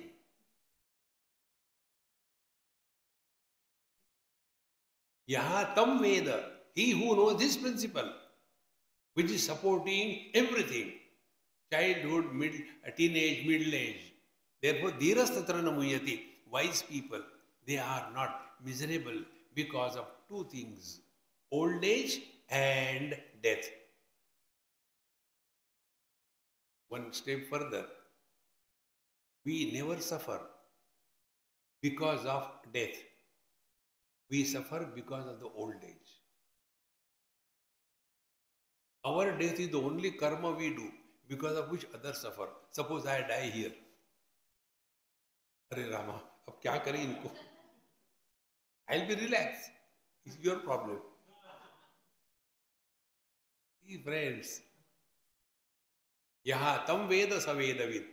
Yaha tam Veda, he who knows this principle, which is supporting everything, childhood, mid, teenage, middle age. Therefore, dhirastatrana muyati, wise people, they are not miserable because of two things, old age and death. One step further, we never suffer because of death. We suffer because of the old age. Our death is the only karma we do because of which others suffer. Suppose I die here. अरे रामा अब क्या करें इनको I'll be relaxed. It's your problem. See, friends, यहाँ तम वेद सवेदविद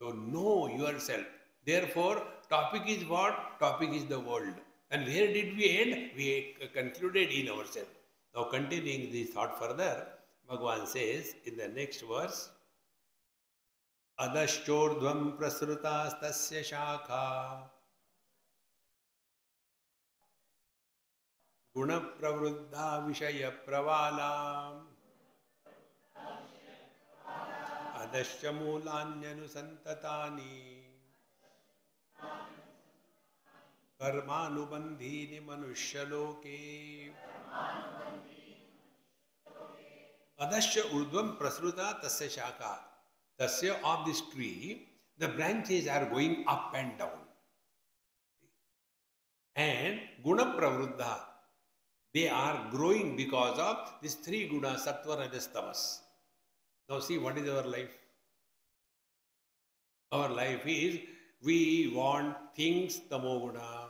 So know yourself. Therefore, topic is what? Topic is the world. And where did we end? We concluded in ourselves. Now continuing this thought further, Bhagavan says in the next verse, अदश्चोर्ध्वं प्रसृतास्तस्य शाखा गुणप्रवृद्धा विषयप्रवाला अदश्च मूलान्यनुसन्ततानि कर्मानुबन्धीनि मनुष्यलोके अदश्च ऊर्ध्वं प्रसृता तस्य शाखा तस्य this tree the branches are going up and down and Guna Pravruddha. They are growing because of these three gunas, sattva, rajas, tamas. Now see what is our life? Our life is we want things tamoguna.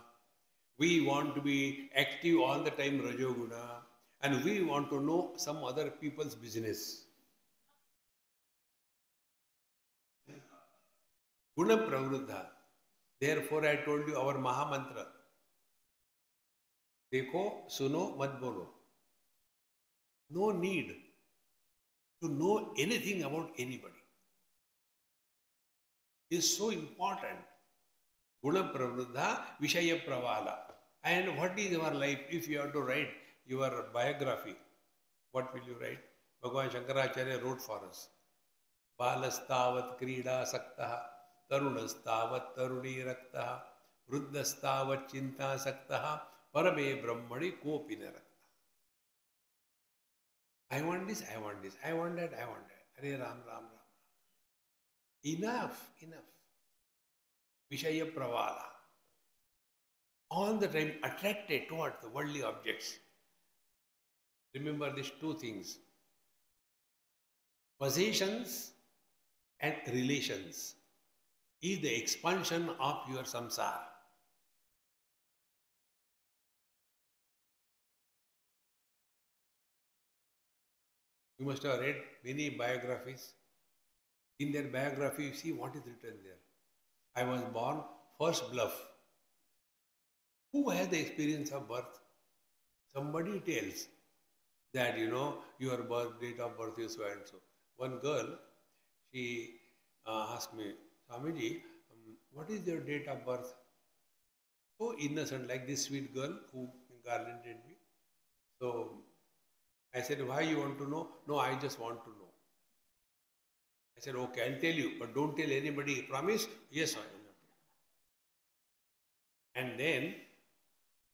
We want to be active all the time, Rajoguna, and we want to know some other people's business. Guna Therefore, I told you our Mahamantra. Dekho, suno, mat bolo. No need to know anything about anybody. Is so important. Guna Vishaya Pravala. And what is our life? If you have to write your biography, what will you write? Bhagavan Shankaracharya wrote for us. बालस्तावत् क्रीडा सक्तः तरुणस्तावत् तरुणी रक्तः वृद्धस्तावत् चिन्तासक्तः परमे ब्रह्मणि कोऽपि न रक्तः I want this, I want this, I want that, I want that. Hare Ram, Ram, Ram. Enough, enough. Vishaya Pravala. All the time attracted towards the worldly objects. Remember these two things possessions and relations is the expansion of your samsara. You must have read many biographies. In their biography, you see what is written there. I was born first bluff. Who has the experience of birth? Somebody tells that you know your birth date of birth is so and so. One girl, she uh, asked me, Swamiji, um, what is your date of birth? So innocent, like this sweet girl who garlanded me. So I said, why you want to know? No, I just want to know. I said, okay, I'll tell you, but don't tell anybody. Promise? Yes, I will. And then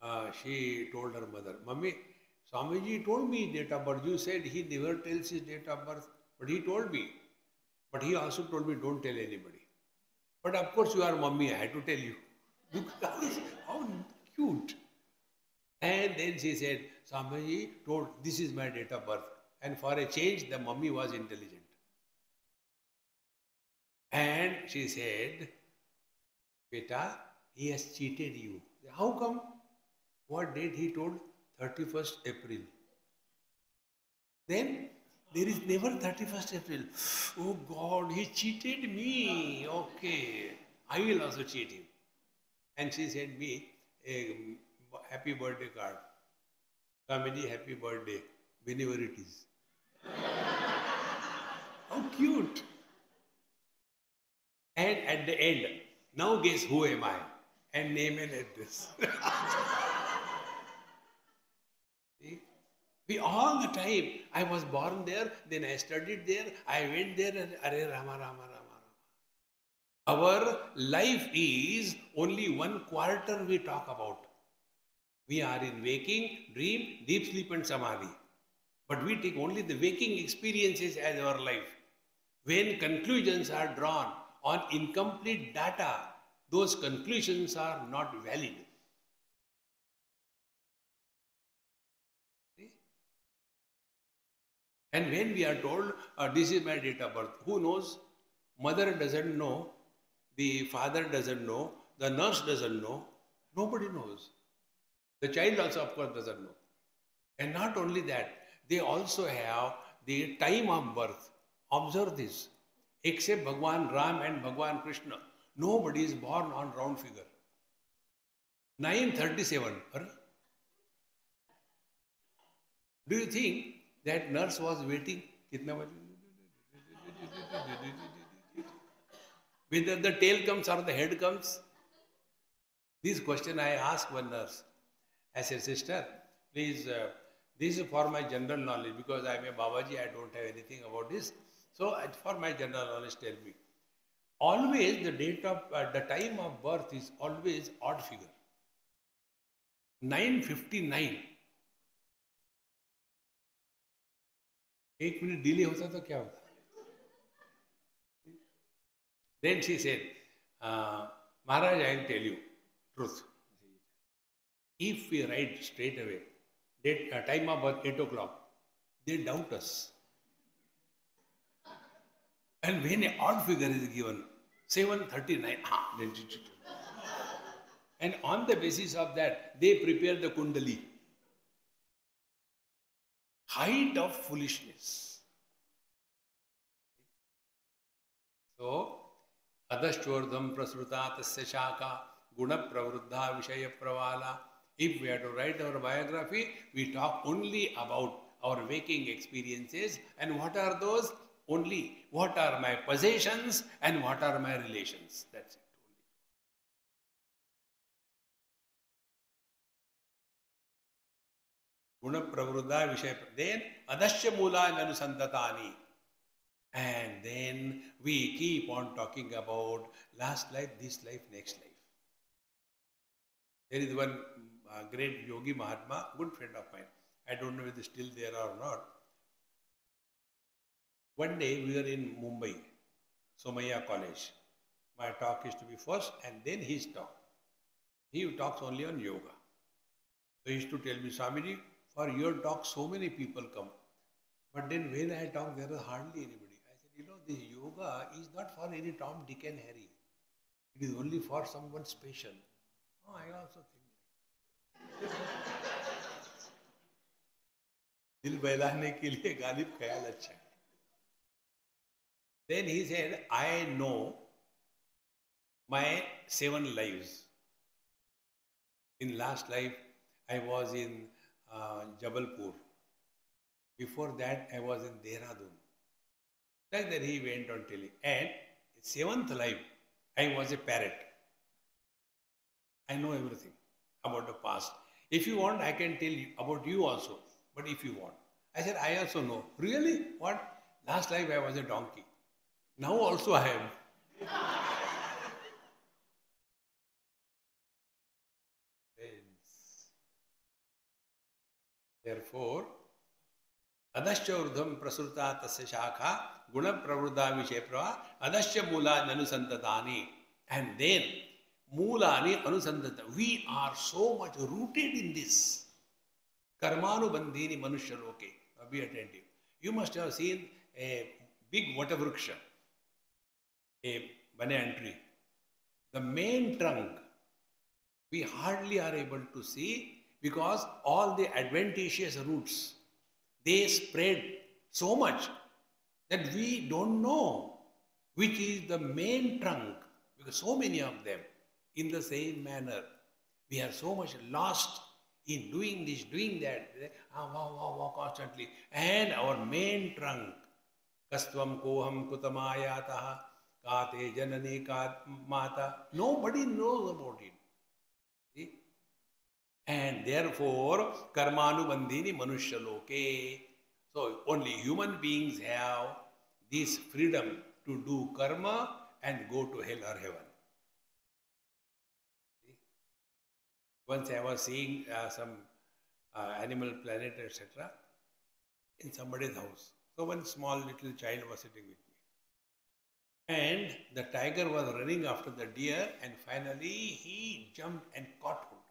uh, she told her mother, Mummy, Swamiji told me date of birth. You said he never tells his date of birth, but he told me. But he also told me, don't tell anybody. But of course, you are mummy, I had to tell you. Look how cute. And then she said, Swamiji told, this is my date of birth. And for a change, the mummy was intelligent. And she said, Beta, he has cheated you. How come? What date he told? 31st April. Then there is never 31st April. Oh God, he cheated me. Okay, I will also cheat him. And she sent me a um, happy birthday card. Swamiji, happy birthday, whenever it is. How cute. And at the end, now guess who am I? And name and address. See? We all the time, I was born there, then I studied there, I went there, and Rama, Rama, Rama, Rama. Our life is only one quarter we talk about. We are in waking, dream, deep sleep, and samadhi. But we take only the waking experiences as our life. When conclusions are drawn on incomplete data, those conclusions are not valid. And when we are told, uh, this is my date of birth, who knows? Mother doesn't know, the father doesn't know, the nurse doesn't know, nobody knows. The child also, of course, doesn't know. And not only that, they also have the time of birth. Observe this. Except Bhagwan Ram and Bhagwan Krishna, nobody is born on round figure. 937. Arre? Do you think that nurse was waiting. Whether the tail comes or the head comes. This question I asked one nurse. I said, Sister, please, uh, this is for my general knowledge because I am a Babaji, I don't have anything about this. So, uh, for my general knowledge, tell me. Always the date of, uh, the time of birth is always odd figure. 959 एक minute delay होता तो क्या होता? Then she said Maharaj I will tell you truth if you write straight away time of birth eight o'clock they doubt us and when add figure is given seven thirty nine and on the basis of that they prepare the kundli Height of foolishness. So, adashchordam prasruta tasya shaka guna pravruddha vishaya pravala. If we are to write our biography, we talk only about our waking experiences and what are those? Only what are my possessions and what are my relations. That's it. And then we keep on talking about last life, this life, next life. There is one uh, great yogi Mahatma, good friend of mine. I don't know whether still there or not. One day we were in Mumbai, Somaiya College. My talk is to be first and then his talk. He talks only on yoga. So he used to tell me, Swamiji, for your talk so many people come. But then when I talk, there is hardly anybody. I said, you know, this yoga is not for any Tom, Dick and Harry. It is only for someone special. Oh, I also think. दिल बहलाने के लिए गालिब ख्याल अच्छा है Then he said, I know my seven lives. In last life, I was in uh, Jabalpur. Before that, I was in Dehradun. Like that, he went on telling. And seventh life, I was a parrot. I know everything about the past. If you want, I can tell you about you also. But if you want, I said, I also know. Really? What? Last life I was a donkey. Now also I am. Friends. Therefore, adasya urdham prasruta tasya shakha guna pravruddha vishay prava adasya mula nanusantadani. And then, mulani anusantata. We are so much rooted in this. Karmanubandhini manushya loke. Now be attentive. You must have seen a big Vatavruksha, a banyan tree. The main trunk we hardly are able to see because all the adventitious roots they spread so much that we don't know which is the main trunk because so many of them in the same manner we are so much lost in doing this doing that ah, constantly and our main trunk kastvam koham kutamayatah kate janani mata nobody knows about it? And therefore, karmanubandhini manushya loke. So only human beings have this freedom to do karma and go to hell or heaven. Once I was seeing uh, some uh, animal planet, etc., in somebody's house. So one small little child was sitting with me. And the tiger was running after the deer, and finally he jumped and caught it.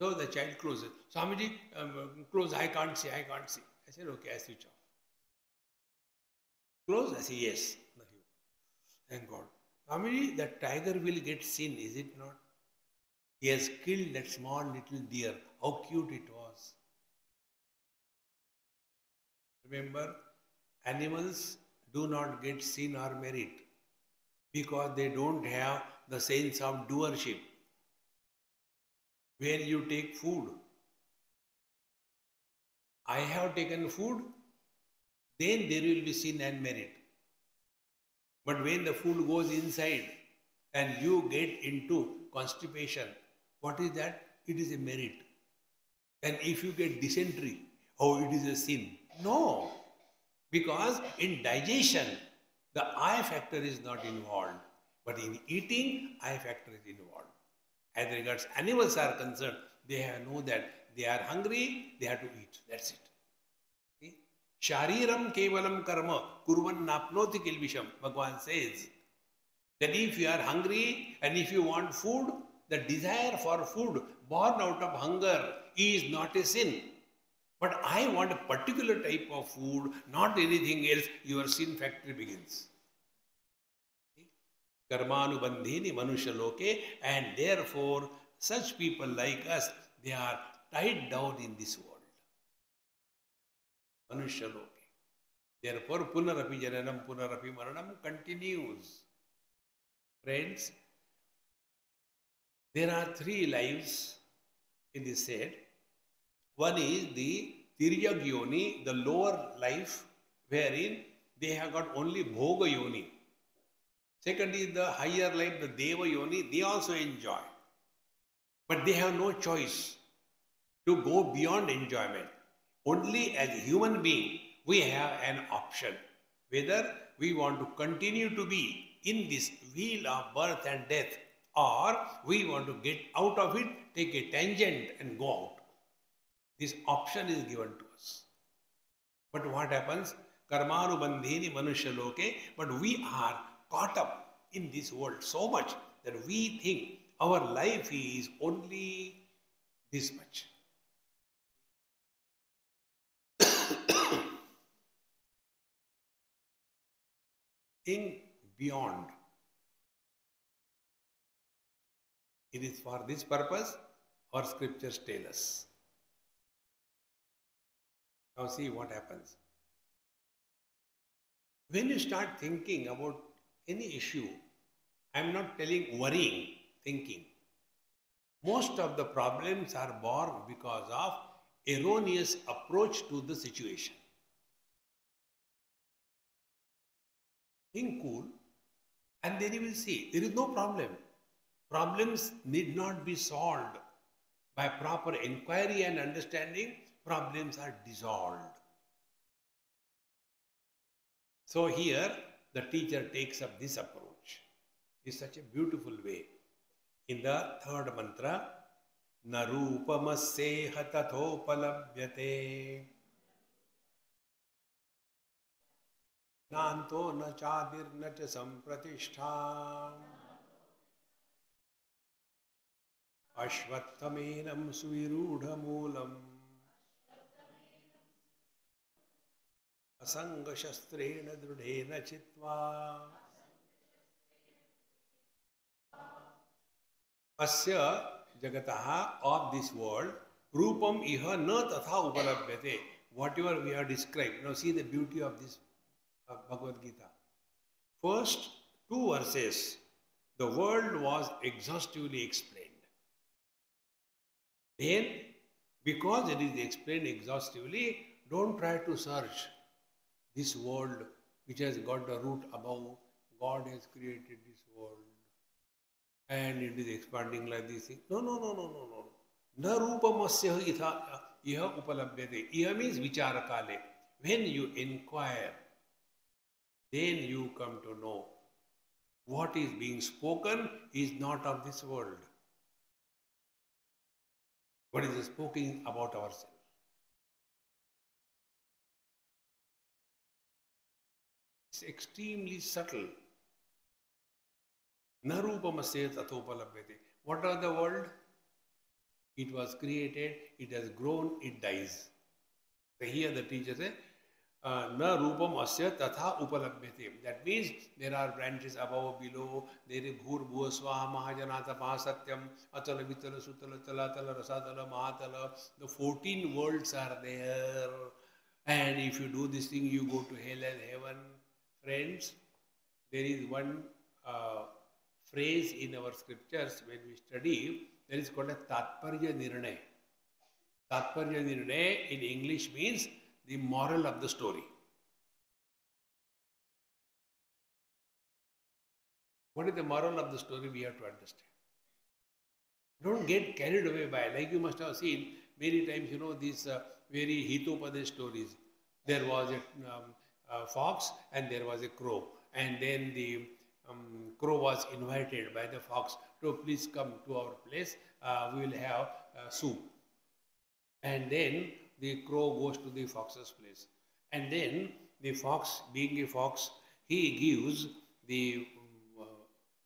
So the child closes. Swamiji, um, close, I can't see, I can't see. I said, okay, I switch off. Close? I say, yes. Thank God. Swamiji, the tiger will get seen, is it not? He has killed that small little deer. How cute it was. Remember, animals do not get seen or merit because they don't have the sense of doership. When you take food, I have taken food, then there will be sin and merit. But when the food goes inside and you get into constipation, what is that? It is a merit. And if you get dysentery, oh, it is a sin. No, because in digestion, the I factor is not involved, but in eating, I factor is involved. As regards animals are concerned, they know that they are hungry, they have to eat. That's it. See? Shariram kevalam karma kurvan napnoti kilvisham. Bhagavan says that if you are hungry and if you want food, the desire for food born out of hunger is not a sin. But I want a particular type of food, not anything else, your sin factory begins. कर्मानुबंधीनि मनुष्य लोके and therefore such people like us they are tied down in this world मनुष्य लोके therefore पुनरपि जननम पुनरपि मरणम continues friends there are three lives in this set one is the तिरयोग योनि the lower life wherein they have got only भोग योनी Second is the higher life, the Deva Yoni, they also enjoy. But they have no choice to go beyond enjoyment. Only as human being, we have an option whether we want to continue to be in this wheel of birth and death or we want to get out of it, take a tangent and go out. This option is given to us. But what happens? Karmanubandhini manusha loke, but we are caught up in this world so much that we think our life is only this much. think beyond. It is for this purpose our scriptures tell us. Now see what happens. When you start thinking about any issue, I am not telling worrying, thinking. Most of the problems are born because of erroneous approach to the situation. Think cool, and then you will see there is no problem. Problems need not be solved by proper inquiry and understanding. Problems are dissolved. So here the teacher takes up this approach. It's such a beautiful way. In the third mantra, Narupamasseha tathopalabhyate. नान्तो न चादिर्न च सम्प्रतिष्ठा अश्वत्थमेनं सुविरूढमूलम् असङ्गशस्त्रेण दृढेन चित्वा। अस्य जगतः of this world रूपम इह न तथा उपलभ्यते। Whatever we are describe no see the beauty of this Bhagavad Gita first two verses the world was exhaustively explained then because it is explained exhaustively, don't try to search this world which has got the root above. God has created this world and it is expanding like this. No, no, no, no, no, no. Na rupamasya iha upalabhyate. Iha means vicharakale. When you inquire, then you come to know what is being spoken is not of this world. What is spoken about ourselves. It's extremely subtle. Narupamasya tathopalabhyate. What are the world? It was created, it has grown, it dies. So here the teacher says, न रूपम अस्य तथा उपलभ्यते that means there are branches above below there भूर भूव स्वाह महाजनाथ महासत्यम अतल Vitala Sutala Talatala Rasatala Mahatala the fourteen worlds are there and if you do this thing you go to hell and heaven friends there is one uh, phrase in our scriptures when we study there is called a tatparya nirnay tatparya nirnay in english means the moral of the story. What is the moral of the story we have to understand? Don't get carried away by, like you must have seen many times, you know, these uh, very Hitopada stories. There was a, um, fox and there was a crow. And then the um, crow was invited by the fox to please come to our place. Uh, we will have uh, soup. And then the crow goes to the fox's place. And then the fox, being a fox, he gives the uh,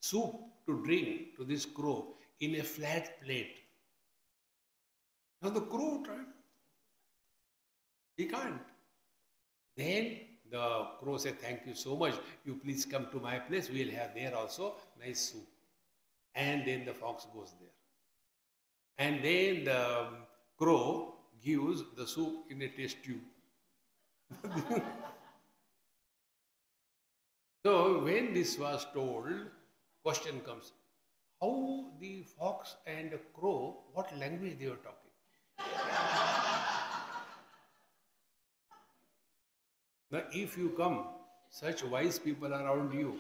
soup to drink to this crow in a flat plate. Now the crow tried. He can't. Then the crow said, Thank you so much. You please come to my place. We'll have there also nice soup. And then the fox goes there. And then the um, crow gives the soup in a test tube. so when this was told, question comes, how the fox and the crow, what language they were talking? Now if you come, such wise people around you,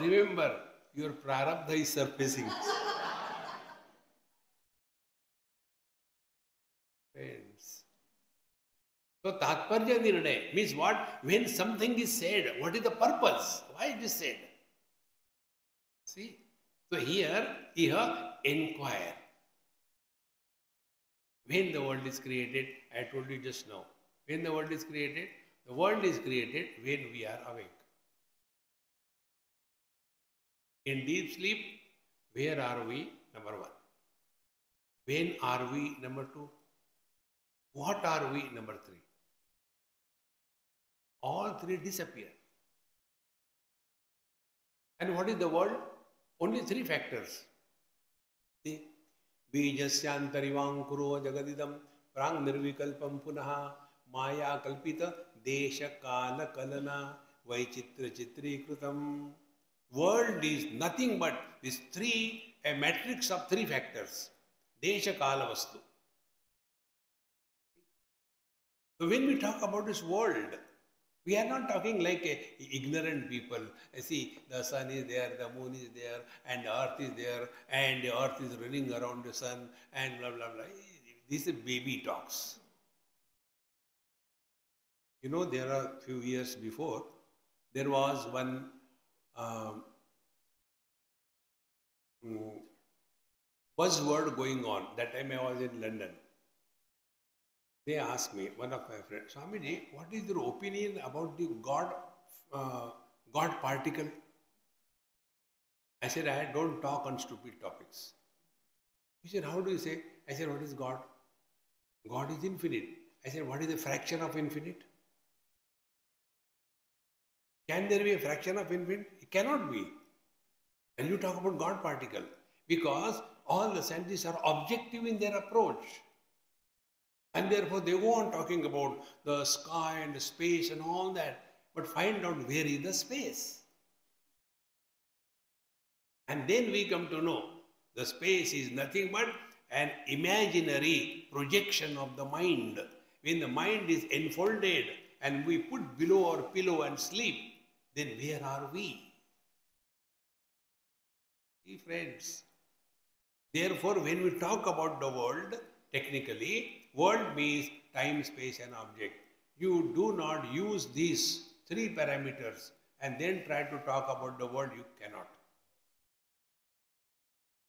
remember your prarabdha is surfacing. Friends. So Tatparya Nirnay means what? When something is said, what is the purpose? Why it is said? See? So here, here, inquire. When the world is created, I told you just now. When the world is created, the world is created when we are awake. In deep sleep, where are we? Number one. When are we? Number two. What are we? Number three. All three disappear. And what is the world? Only three factors. See? बीजस्यांतरिवांकुरो जगदिदम प्रांग निर्विकल्पम पुनः माया कल्पित देश काल कलना वैचित्र चित्रीकृतम world is nothing but these three a matrix of three factors desha kala vastu so when we talk about this world we are not talking like a ignorant people. See, the sun is there, the moon is there, and the earth is there, and the earth is running around the sun, and blah, blah, blah. This is baby talks. You know, there are a few years before, there was one um, buzzword going on. That time I was in London they asked me, one of my friends, Swamiji, what is your opinion about the God, uh, God particle? I said, I don't talk on stupid topics. He said, how do you say? I said, what is God? God is infinite. I said, what is the fraction of infinite? Can there be a fraction of infinite? It cannot be. And you talk about God particle because all the scientists are objective in their approach. And therefore, they go on talking about the sky and the space and all that, but find out where is the space. And then we come to know the space is nothing but an imaginary projection of the mind. When the mind is enfolded and we put below our pillow and sleep, then where are we? See, friends. Therefore, when we talk about the world, technically, World means time, space and object. You do not use these three parameters and then try to talk about the world, you cannot.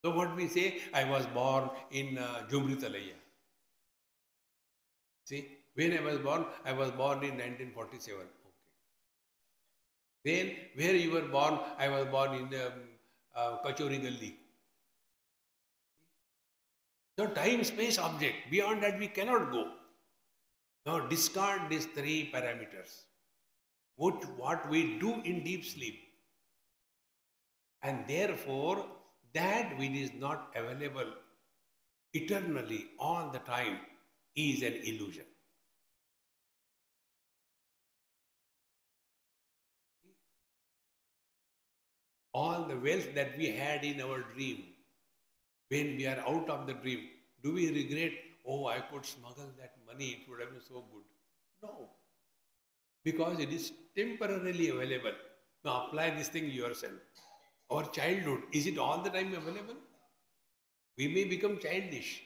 So what we say, I was born in uh, Jhumri Telaiya. See, when I was born, I was born in 1947. Then, where you were born, I was born in um, uh, Kachori Galli. So time, space, object. Beyond that we cannot go. Now discard these three parameters. What, what we do in deep sleep. And therefore, that which is not available eternally all the time is an illusion. All the wealth that we had in our dream when we are out of the dream, do we regret, oh, I could smuggle that money, it would have been so good? No. Because it is temporarily available. Now apply this thing yourself. Our childhood, is it all the time available? We may become childish.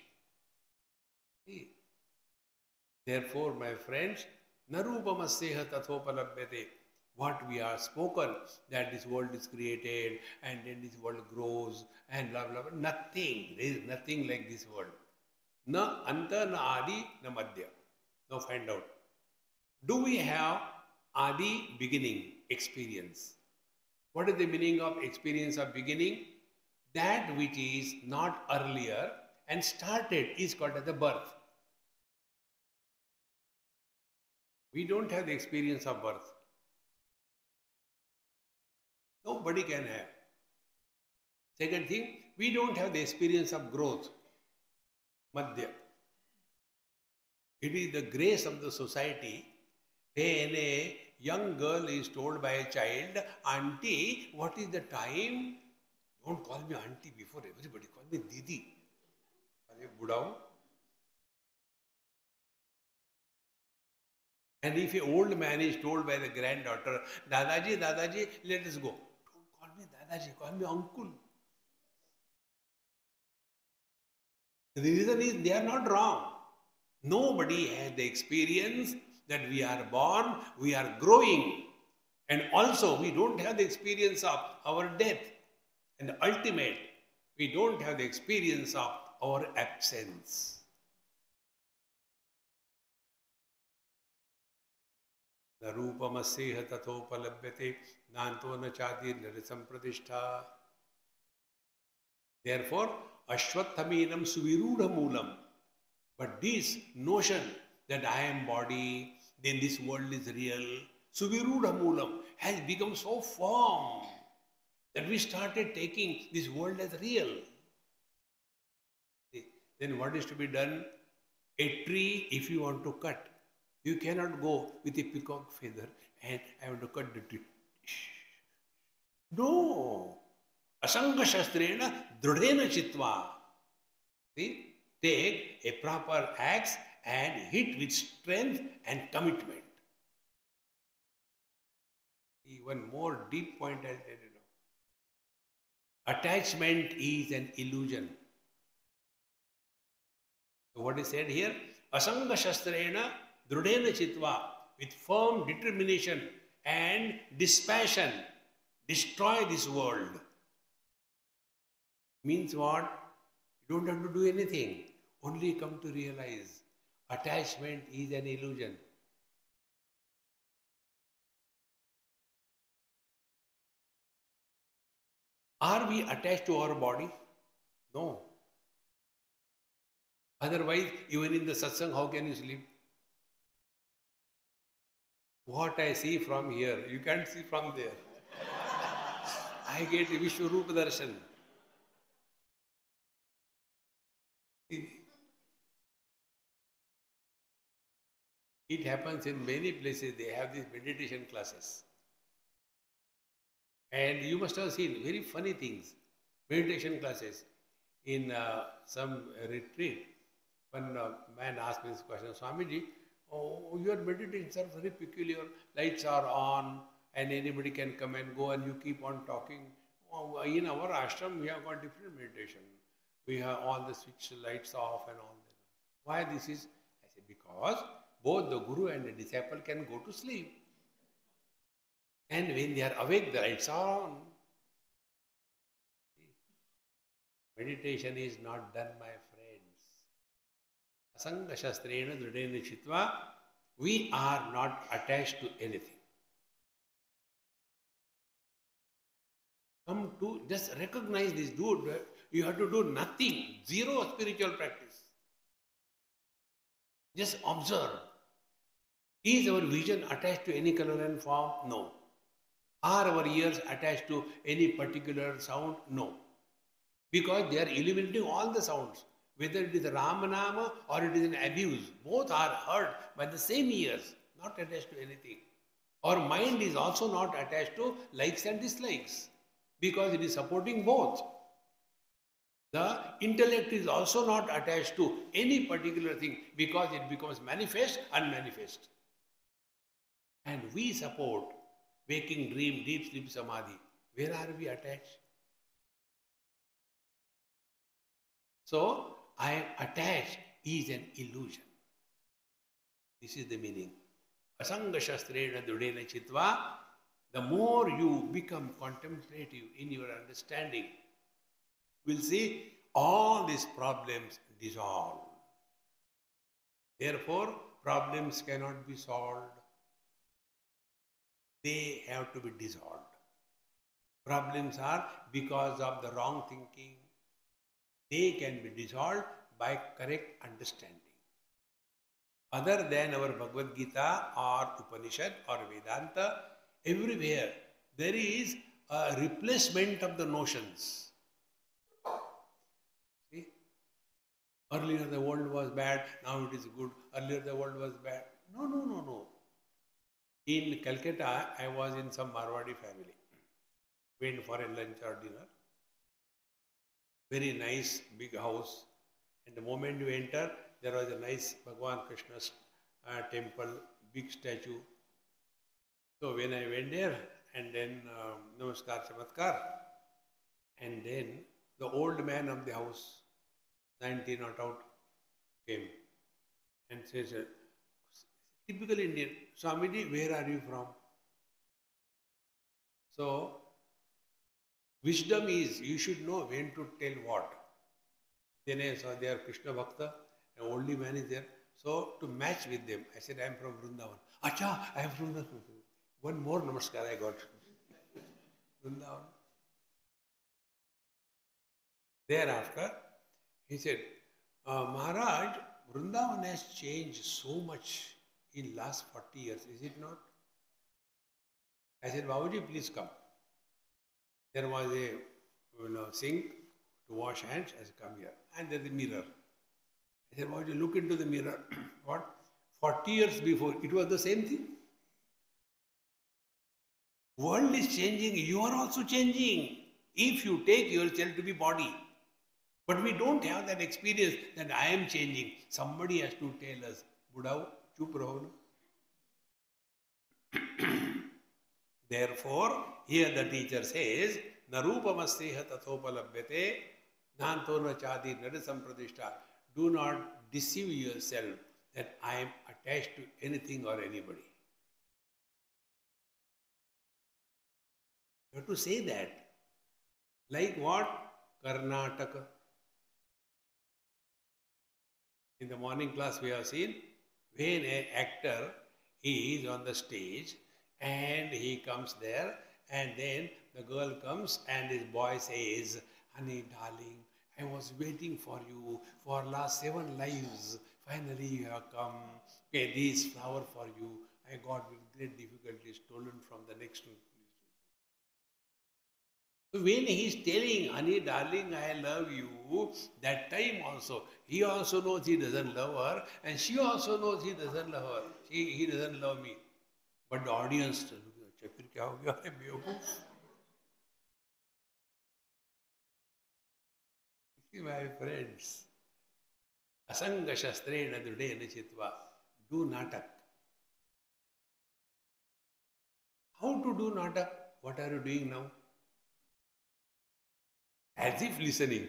See? Therefore, my friends, narupamasyeha tathopalabhyate what we are spoken that this world is created and then this world grows and blah blah blah. Nothing. There is nothing like this world. Na anta, na adi, na madhya. Now find out. Do we have adi beginning experience? What is the meaning of experience of beginning? that which is not earlier and started is called as the birth. We don't have the experience of birth. Nobody can have. Second thing, we don't have the experience of growth. Madhya. It is the grace of the society when a young girl is told by a child, Auntie, what is the time? Don't call me auntie before everybody, call me Didi. Are you Budao? And if an old man is told by the granddaughter, Dadaji, Dadaji, let us go. Don't call me Dadaji, call me uncle. The reason is they are not wrong. Nobody has the experience that we are born, we are growing. And also, we don't have the experience of our death. And the ultimate, we don't have the experience of our absence. न रूपमस्येह तथोपलभ्यते Nanto Narisam Pradishta. Therefore, Ashwathaminam suvirudhamoolam. But this notion that I am body, then this world is real, suvirudhamoolam has become so firm that we started taking this world as real. Then what is to be done? A tree, if you want to cut, you cannot go with a peacock feather and I want to cut the tree. No. Asanga Shastrena Dhrudena Chitva. See, take a proper axe and hit with strength and commitment. Even more deep point I'll tell you now. Attachment is an illusion. So what is said here? Asanga Shastrena Dhrudena Chitva with firm determination and dispassion destroy this world. Means what? You don't have to do anything. Only come to realize attachment is an illusion. Are we attached to our body? No. Otherwise, even in the satsang, how can you sleep? What I see from here, you can't see from there. I get Vishwarupa Darshan. It happens in many places, they have these meditation classes. And you must have seen very funny things, meditation classes. In uh, some retreat, one uh, man asked me this question, Swamiji, oh, your meditations are very peculiar. Lights are on and anybody can come and go and you keep on talking. Oh, in our ashram, we have got different meditation. We have all the switch lights off and all that. Why this is? I said, because both the guru and the disciple can go to sleep. And when they are awake, the lights are on. Meditation is not done, friends. Asanga Shastrena Dridena Chitva, we are not attached to anything. Come to just recognize this, dude. You have to do nothing, zero spiritual practice. Just observe. Is our vision attached to any color and form? No. Are our ears attached to any particular sound? No. Because they are eliminating all the sounds. Whether it is Ramanama or it is an abuse, both are heard by the same ears, not attached to anything. Our mind is also not attached to likes and dislikes because it is supporting both. The intellect is also not attached to any particular thing because it becomes manifest, unmanifest. And we support waking dream, deep sleep samadhi. Where are we attached? So, I am attached is an illusion. This is the meaning. Asanga Shastrena Dudena Chitva, the more you become contemplative in your understanding, you will see all these problems dissolve. Therefore, problems cannot be solved. They have to be dissolved. Problems are because of the wrong thinking. They can be dissolved by correct understanding. Other than our Bhagavad Gita or Upanishad or Vedanta, everywhere there is a replacement of the notions. See? Earlier the world was bad, now it is good. Earlier the world was bad. No, no, no, no. In Calcutta, I was in some Marwadi family. Went for a lunch or dinner. Very nice big house. And the moment you enter, there was a nice Bhagwan Krishna's uh, temple, big statue. So when I went there, and then um, Namaskar Chamatkar, and then the old man of the house, 90 not out, came and says, uh, typical Indian, Swamiji, where are you from? So, wisdom is you should know when to tell what. Then saw they are Krishna Bhakta, an oldie man is there. So, to match with them, I said, I am from Vrindavan. Acha, I am from the. One more namaskar I got. Vrindavan. Thereafter, he said, uh, Maharaj, Vrindavan has changed so much in last 40 years, is it not? I said, Babaji, please come. There was a you know, sink to wash hands. Said, come here. And there's a mirror. I said, why do you look into the mirror. what? 40 years before, it was the same thing. World is changing, you are also changing. If you take yourself to be body. But we don't have that experience that I am changing. Somebody has to tell us, Buddha, chup raho Therefore, here the teacher says, Narupamasteha tathopalabhyate nanto na chadi nadasampradishta. Do not deceive yourself that I am attached to anything or anybody. You have to say that. Like what? Karnataka. In the morning class we have seen when an actor is on the stage and he comes there and then the girl comes and his boy says, honey darling, I was waiting for you for last seven lives. Finally you have come. Okay, this flower for you. I got with great difficulty stolen from the next. When he is telling, honey, darling, I love you, that time also, he also knows he doesn't love her, and she also knows he doesn't love her. She, he doesn't love me. But audience अच्छा फिर क्या हो गया? अरे असंग शस्त्रे न दृढ़ चित्वा do natak how to do natak what are you doing now as if listening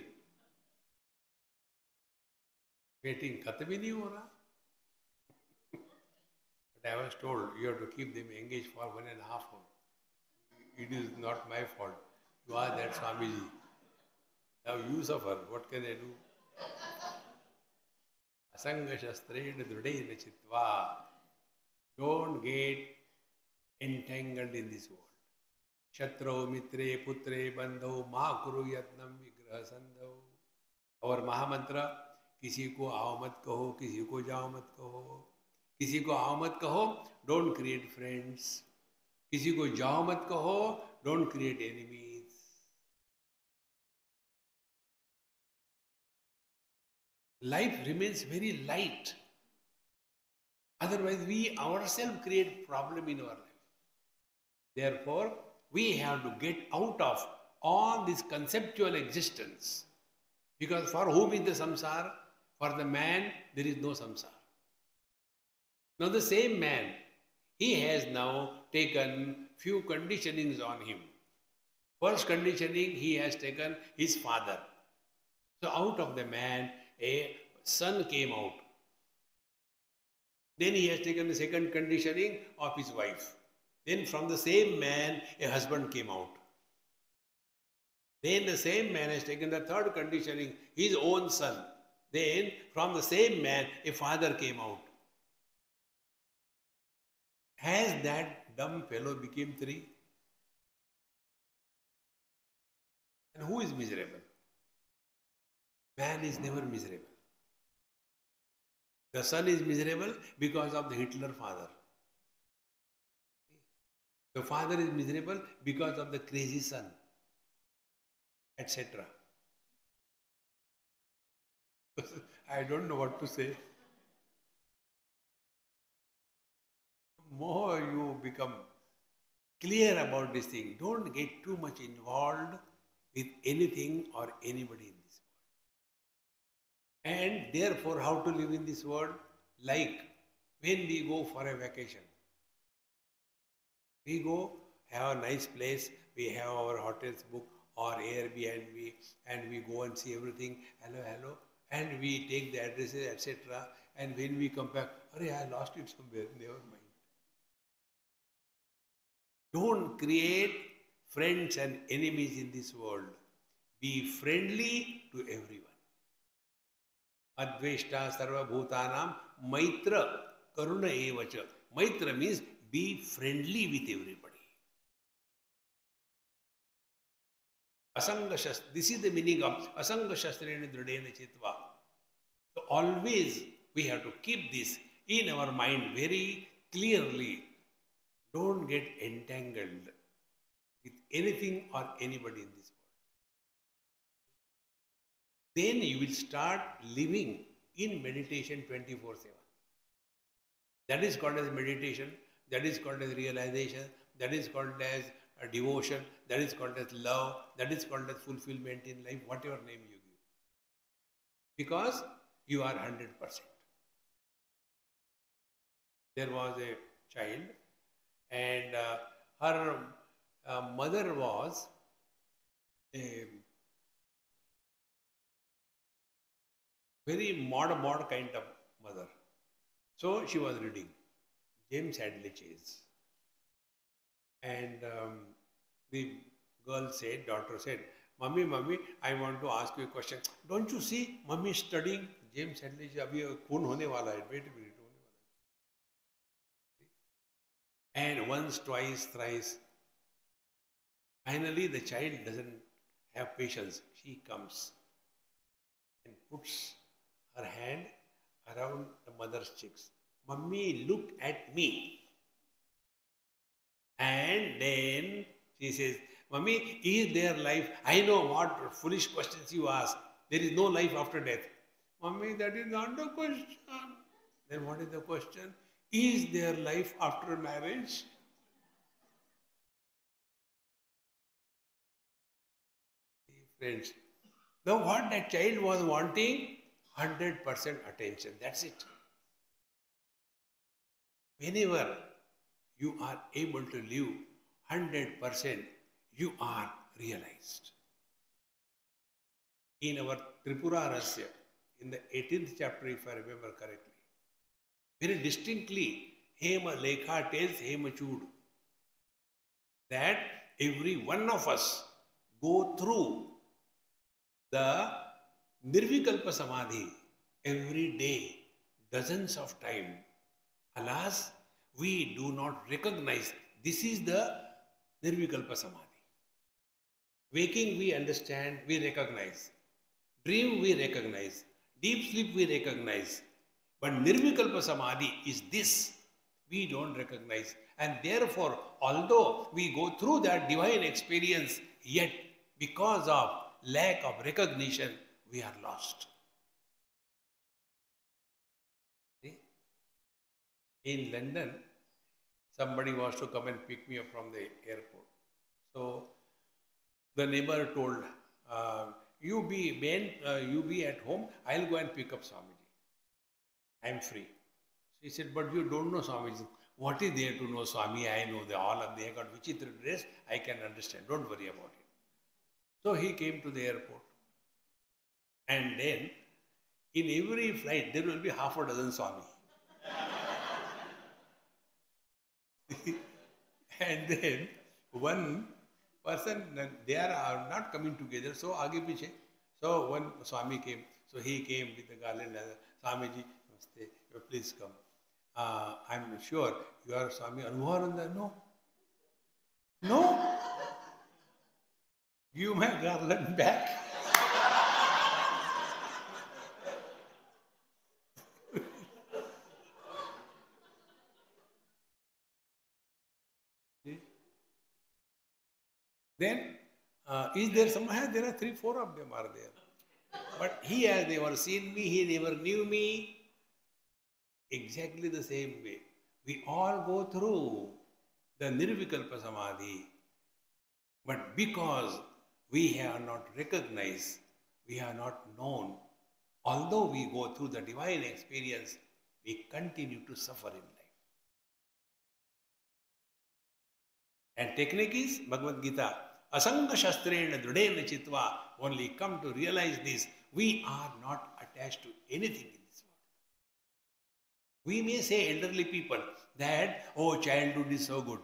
waiting खत्म ही नहीं हो रहा I was told you have to keep them engaged for one and a half hour. It is not my fault. You are that Swamiji. Now you suffer. What can I do? Asanga Shastrena Drudena Chitva. Don't get entangled in this world. Shatro Mitre Putre Bandho Ma Kuru Yatnam Vigraha Sandho. और महामंत्र किसी को आओ मत कहो किसी को जाओ मत कहो किसी को आओ मत कहो डोंट क्रिएट फ्रेंड्स किसी को जाओ मत कहो don't create enemies life remains very light otherwise we our self create problem in our life therefore we have to get out of on this conceptual existence because for whom is the samsara for the man there is no samsara now the same man he has now taken few conditionings on him first conditioning he has taken his father so out of the man a son came out. Then he has taken the second conditioning of his wife. Then from the same man, a husband came out. Then the same man has taken the third conditioning, his own son. Then from the same man, a father came out. Has that dumb fellow become three? And who is miserable? Man is never miserable. The son is miserable because of the Hitler father. The father is miserable because of the crazy son, etc. I don't know what to say. More you become clear about this thing. Don't get too much involved with anything or anybody in this world. And therefore, how to live in this world? Like when we go for a vacation. We go have a nice place, we have our hotels book or Airbnb, and we go and see everything. Hello, hello, and we take the addresses, etc. And when we come back, Arey, I lost it somewhere. Never mind. Don't create friends and enemies in this world. Be friendly to everyone. Adveshta sarva bhutanam maitra karuna evacha. Maitra means be friendly with everybody. Asanga shastra. This is the meaning of asanga shastrena dridena chitva. So always we have to keep this in our mind very clearly. Don't get entangled with anything or anybody in this world. Then you will start living in meditation 24 7. That is called as meditation, that is called as realization, that is called as a devotion, that is called as love, that is called as fulfillment in life, whatever name you give. Because you are 100%. There was a child, and uh, her uh, mother was a very modern, modern kind of mother. So she was reading James Hadley Chase. And um, the girl said, daughter said, Mummy, Mummy, I want to ask you a question. Don't you see, Mummy studying James Hadley Chase? Abhi khun hone wala hai. Wait a minute. And once twice thrice finally the child doesn't have patience she comes and puts her hand around the mother's cheeks mummy look at me and then she says, Mummy, is there life? I know what foolish questions you ask. There is no life after death. Mummy, that is not the question. Then what is the question? Is there life after marriage? Friends, now what that child was wanting? 100% attention. That's it. Whenever you are able to live 100%, you are realized. In our Tripura Rahasya, in the 18th chapter, if I remember correctly, very distinctly, Hema Lekha tells Hemachud that every one of us go through the Nirvikalpa Samadhi every day, dozens of time. Alas, we do not recognize this is the Nirvikalpa Samadhi. Waking, we understand, we recognize. Dream, we recognize. Deep sleep, we recognize. But Nirvikalpa Samadhi is this we don't recognize. And therefore, although we go through that divine experience, yet because of lack of recognition, we are lost. In London, somebody was to come and pick me up from the airport. So the neighbor told, uh, "You be Ben, uh, you be at home. I'll go and pick up Swamiji. I'm free." She said, "But you don't know Swamiji. What is there to know Swami? I know they all of they got vichitra dress. I can understand. Don't worry about it." So he came to the airport, and then in every flight there will be half a dozen Swami. and then one person they are, not coming together so aage piche so one swami came so he came with the garland and swamiji namaste please come uh, i'm sure you are swami anubhavananda no no Give my garland back. then, uh, is there somehow there are three, four of them are there. But he has never seen me, he never knew me. Exactly the same way. We all go through the Nirvikalpa Samadhi. But because we have not recognized, we have not known, although we go through the divine experience, we continue to suffer in life. And technique is Bhagavad Gita. Asanga Shastrena Drudena Chitva. Only come to realize this. We are not attached to anything. We may say elderly people that, oh, childhood is so good.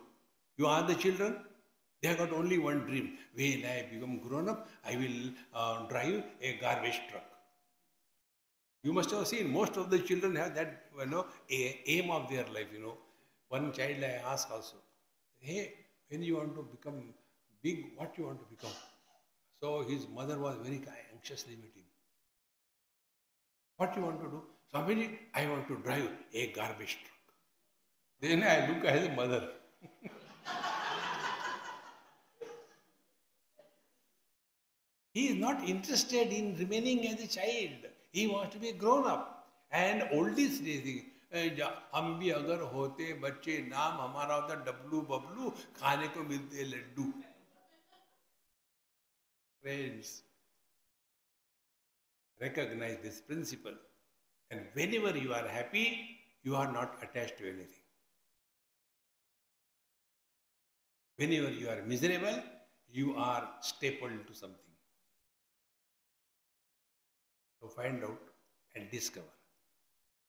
You are the children, they have got only one dream. When I become grown up, I will uh, drive a garbage truck. You must have seen most of the children have that, you know, aim of their life. You know, one child I asked also, hey, when you want to become big, what you want to become? So his mother was very anxiously waiting. What you want to do? Swamiji, I want to drive a garbage truck. Then I look at the mother. he is not interested in remaining as a child. He wants to be a grown up. And oldest is हम भी अगर होते बच्चे नाम हमारा होता W Bablu खाने को मिलते Laddu Friends, recognize this principle. And whenever you are happy, you are not attached to anything. Whenever you are miserable, you are stapled to something. So find out and discover.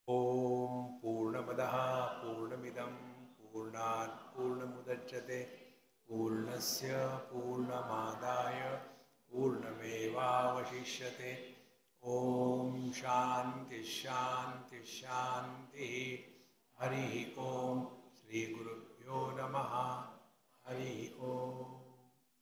Om Purnamadaha Purnamidam Purnat Purnamudachyate Purnasya Purnamadaya Purnameva Vashishyate ओम शांति शांति शांति। हरि ओम। श्री गुरुभ्यो नमः। हरि ओम।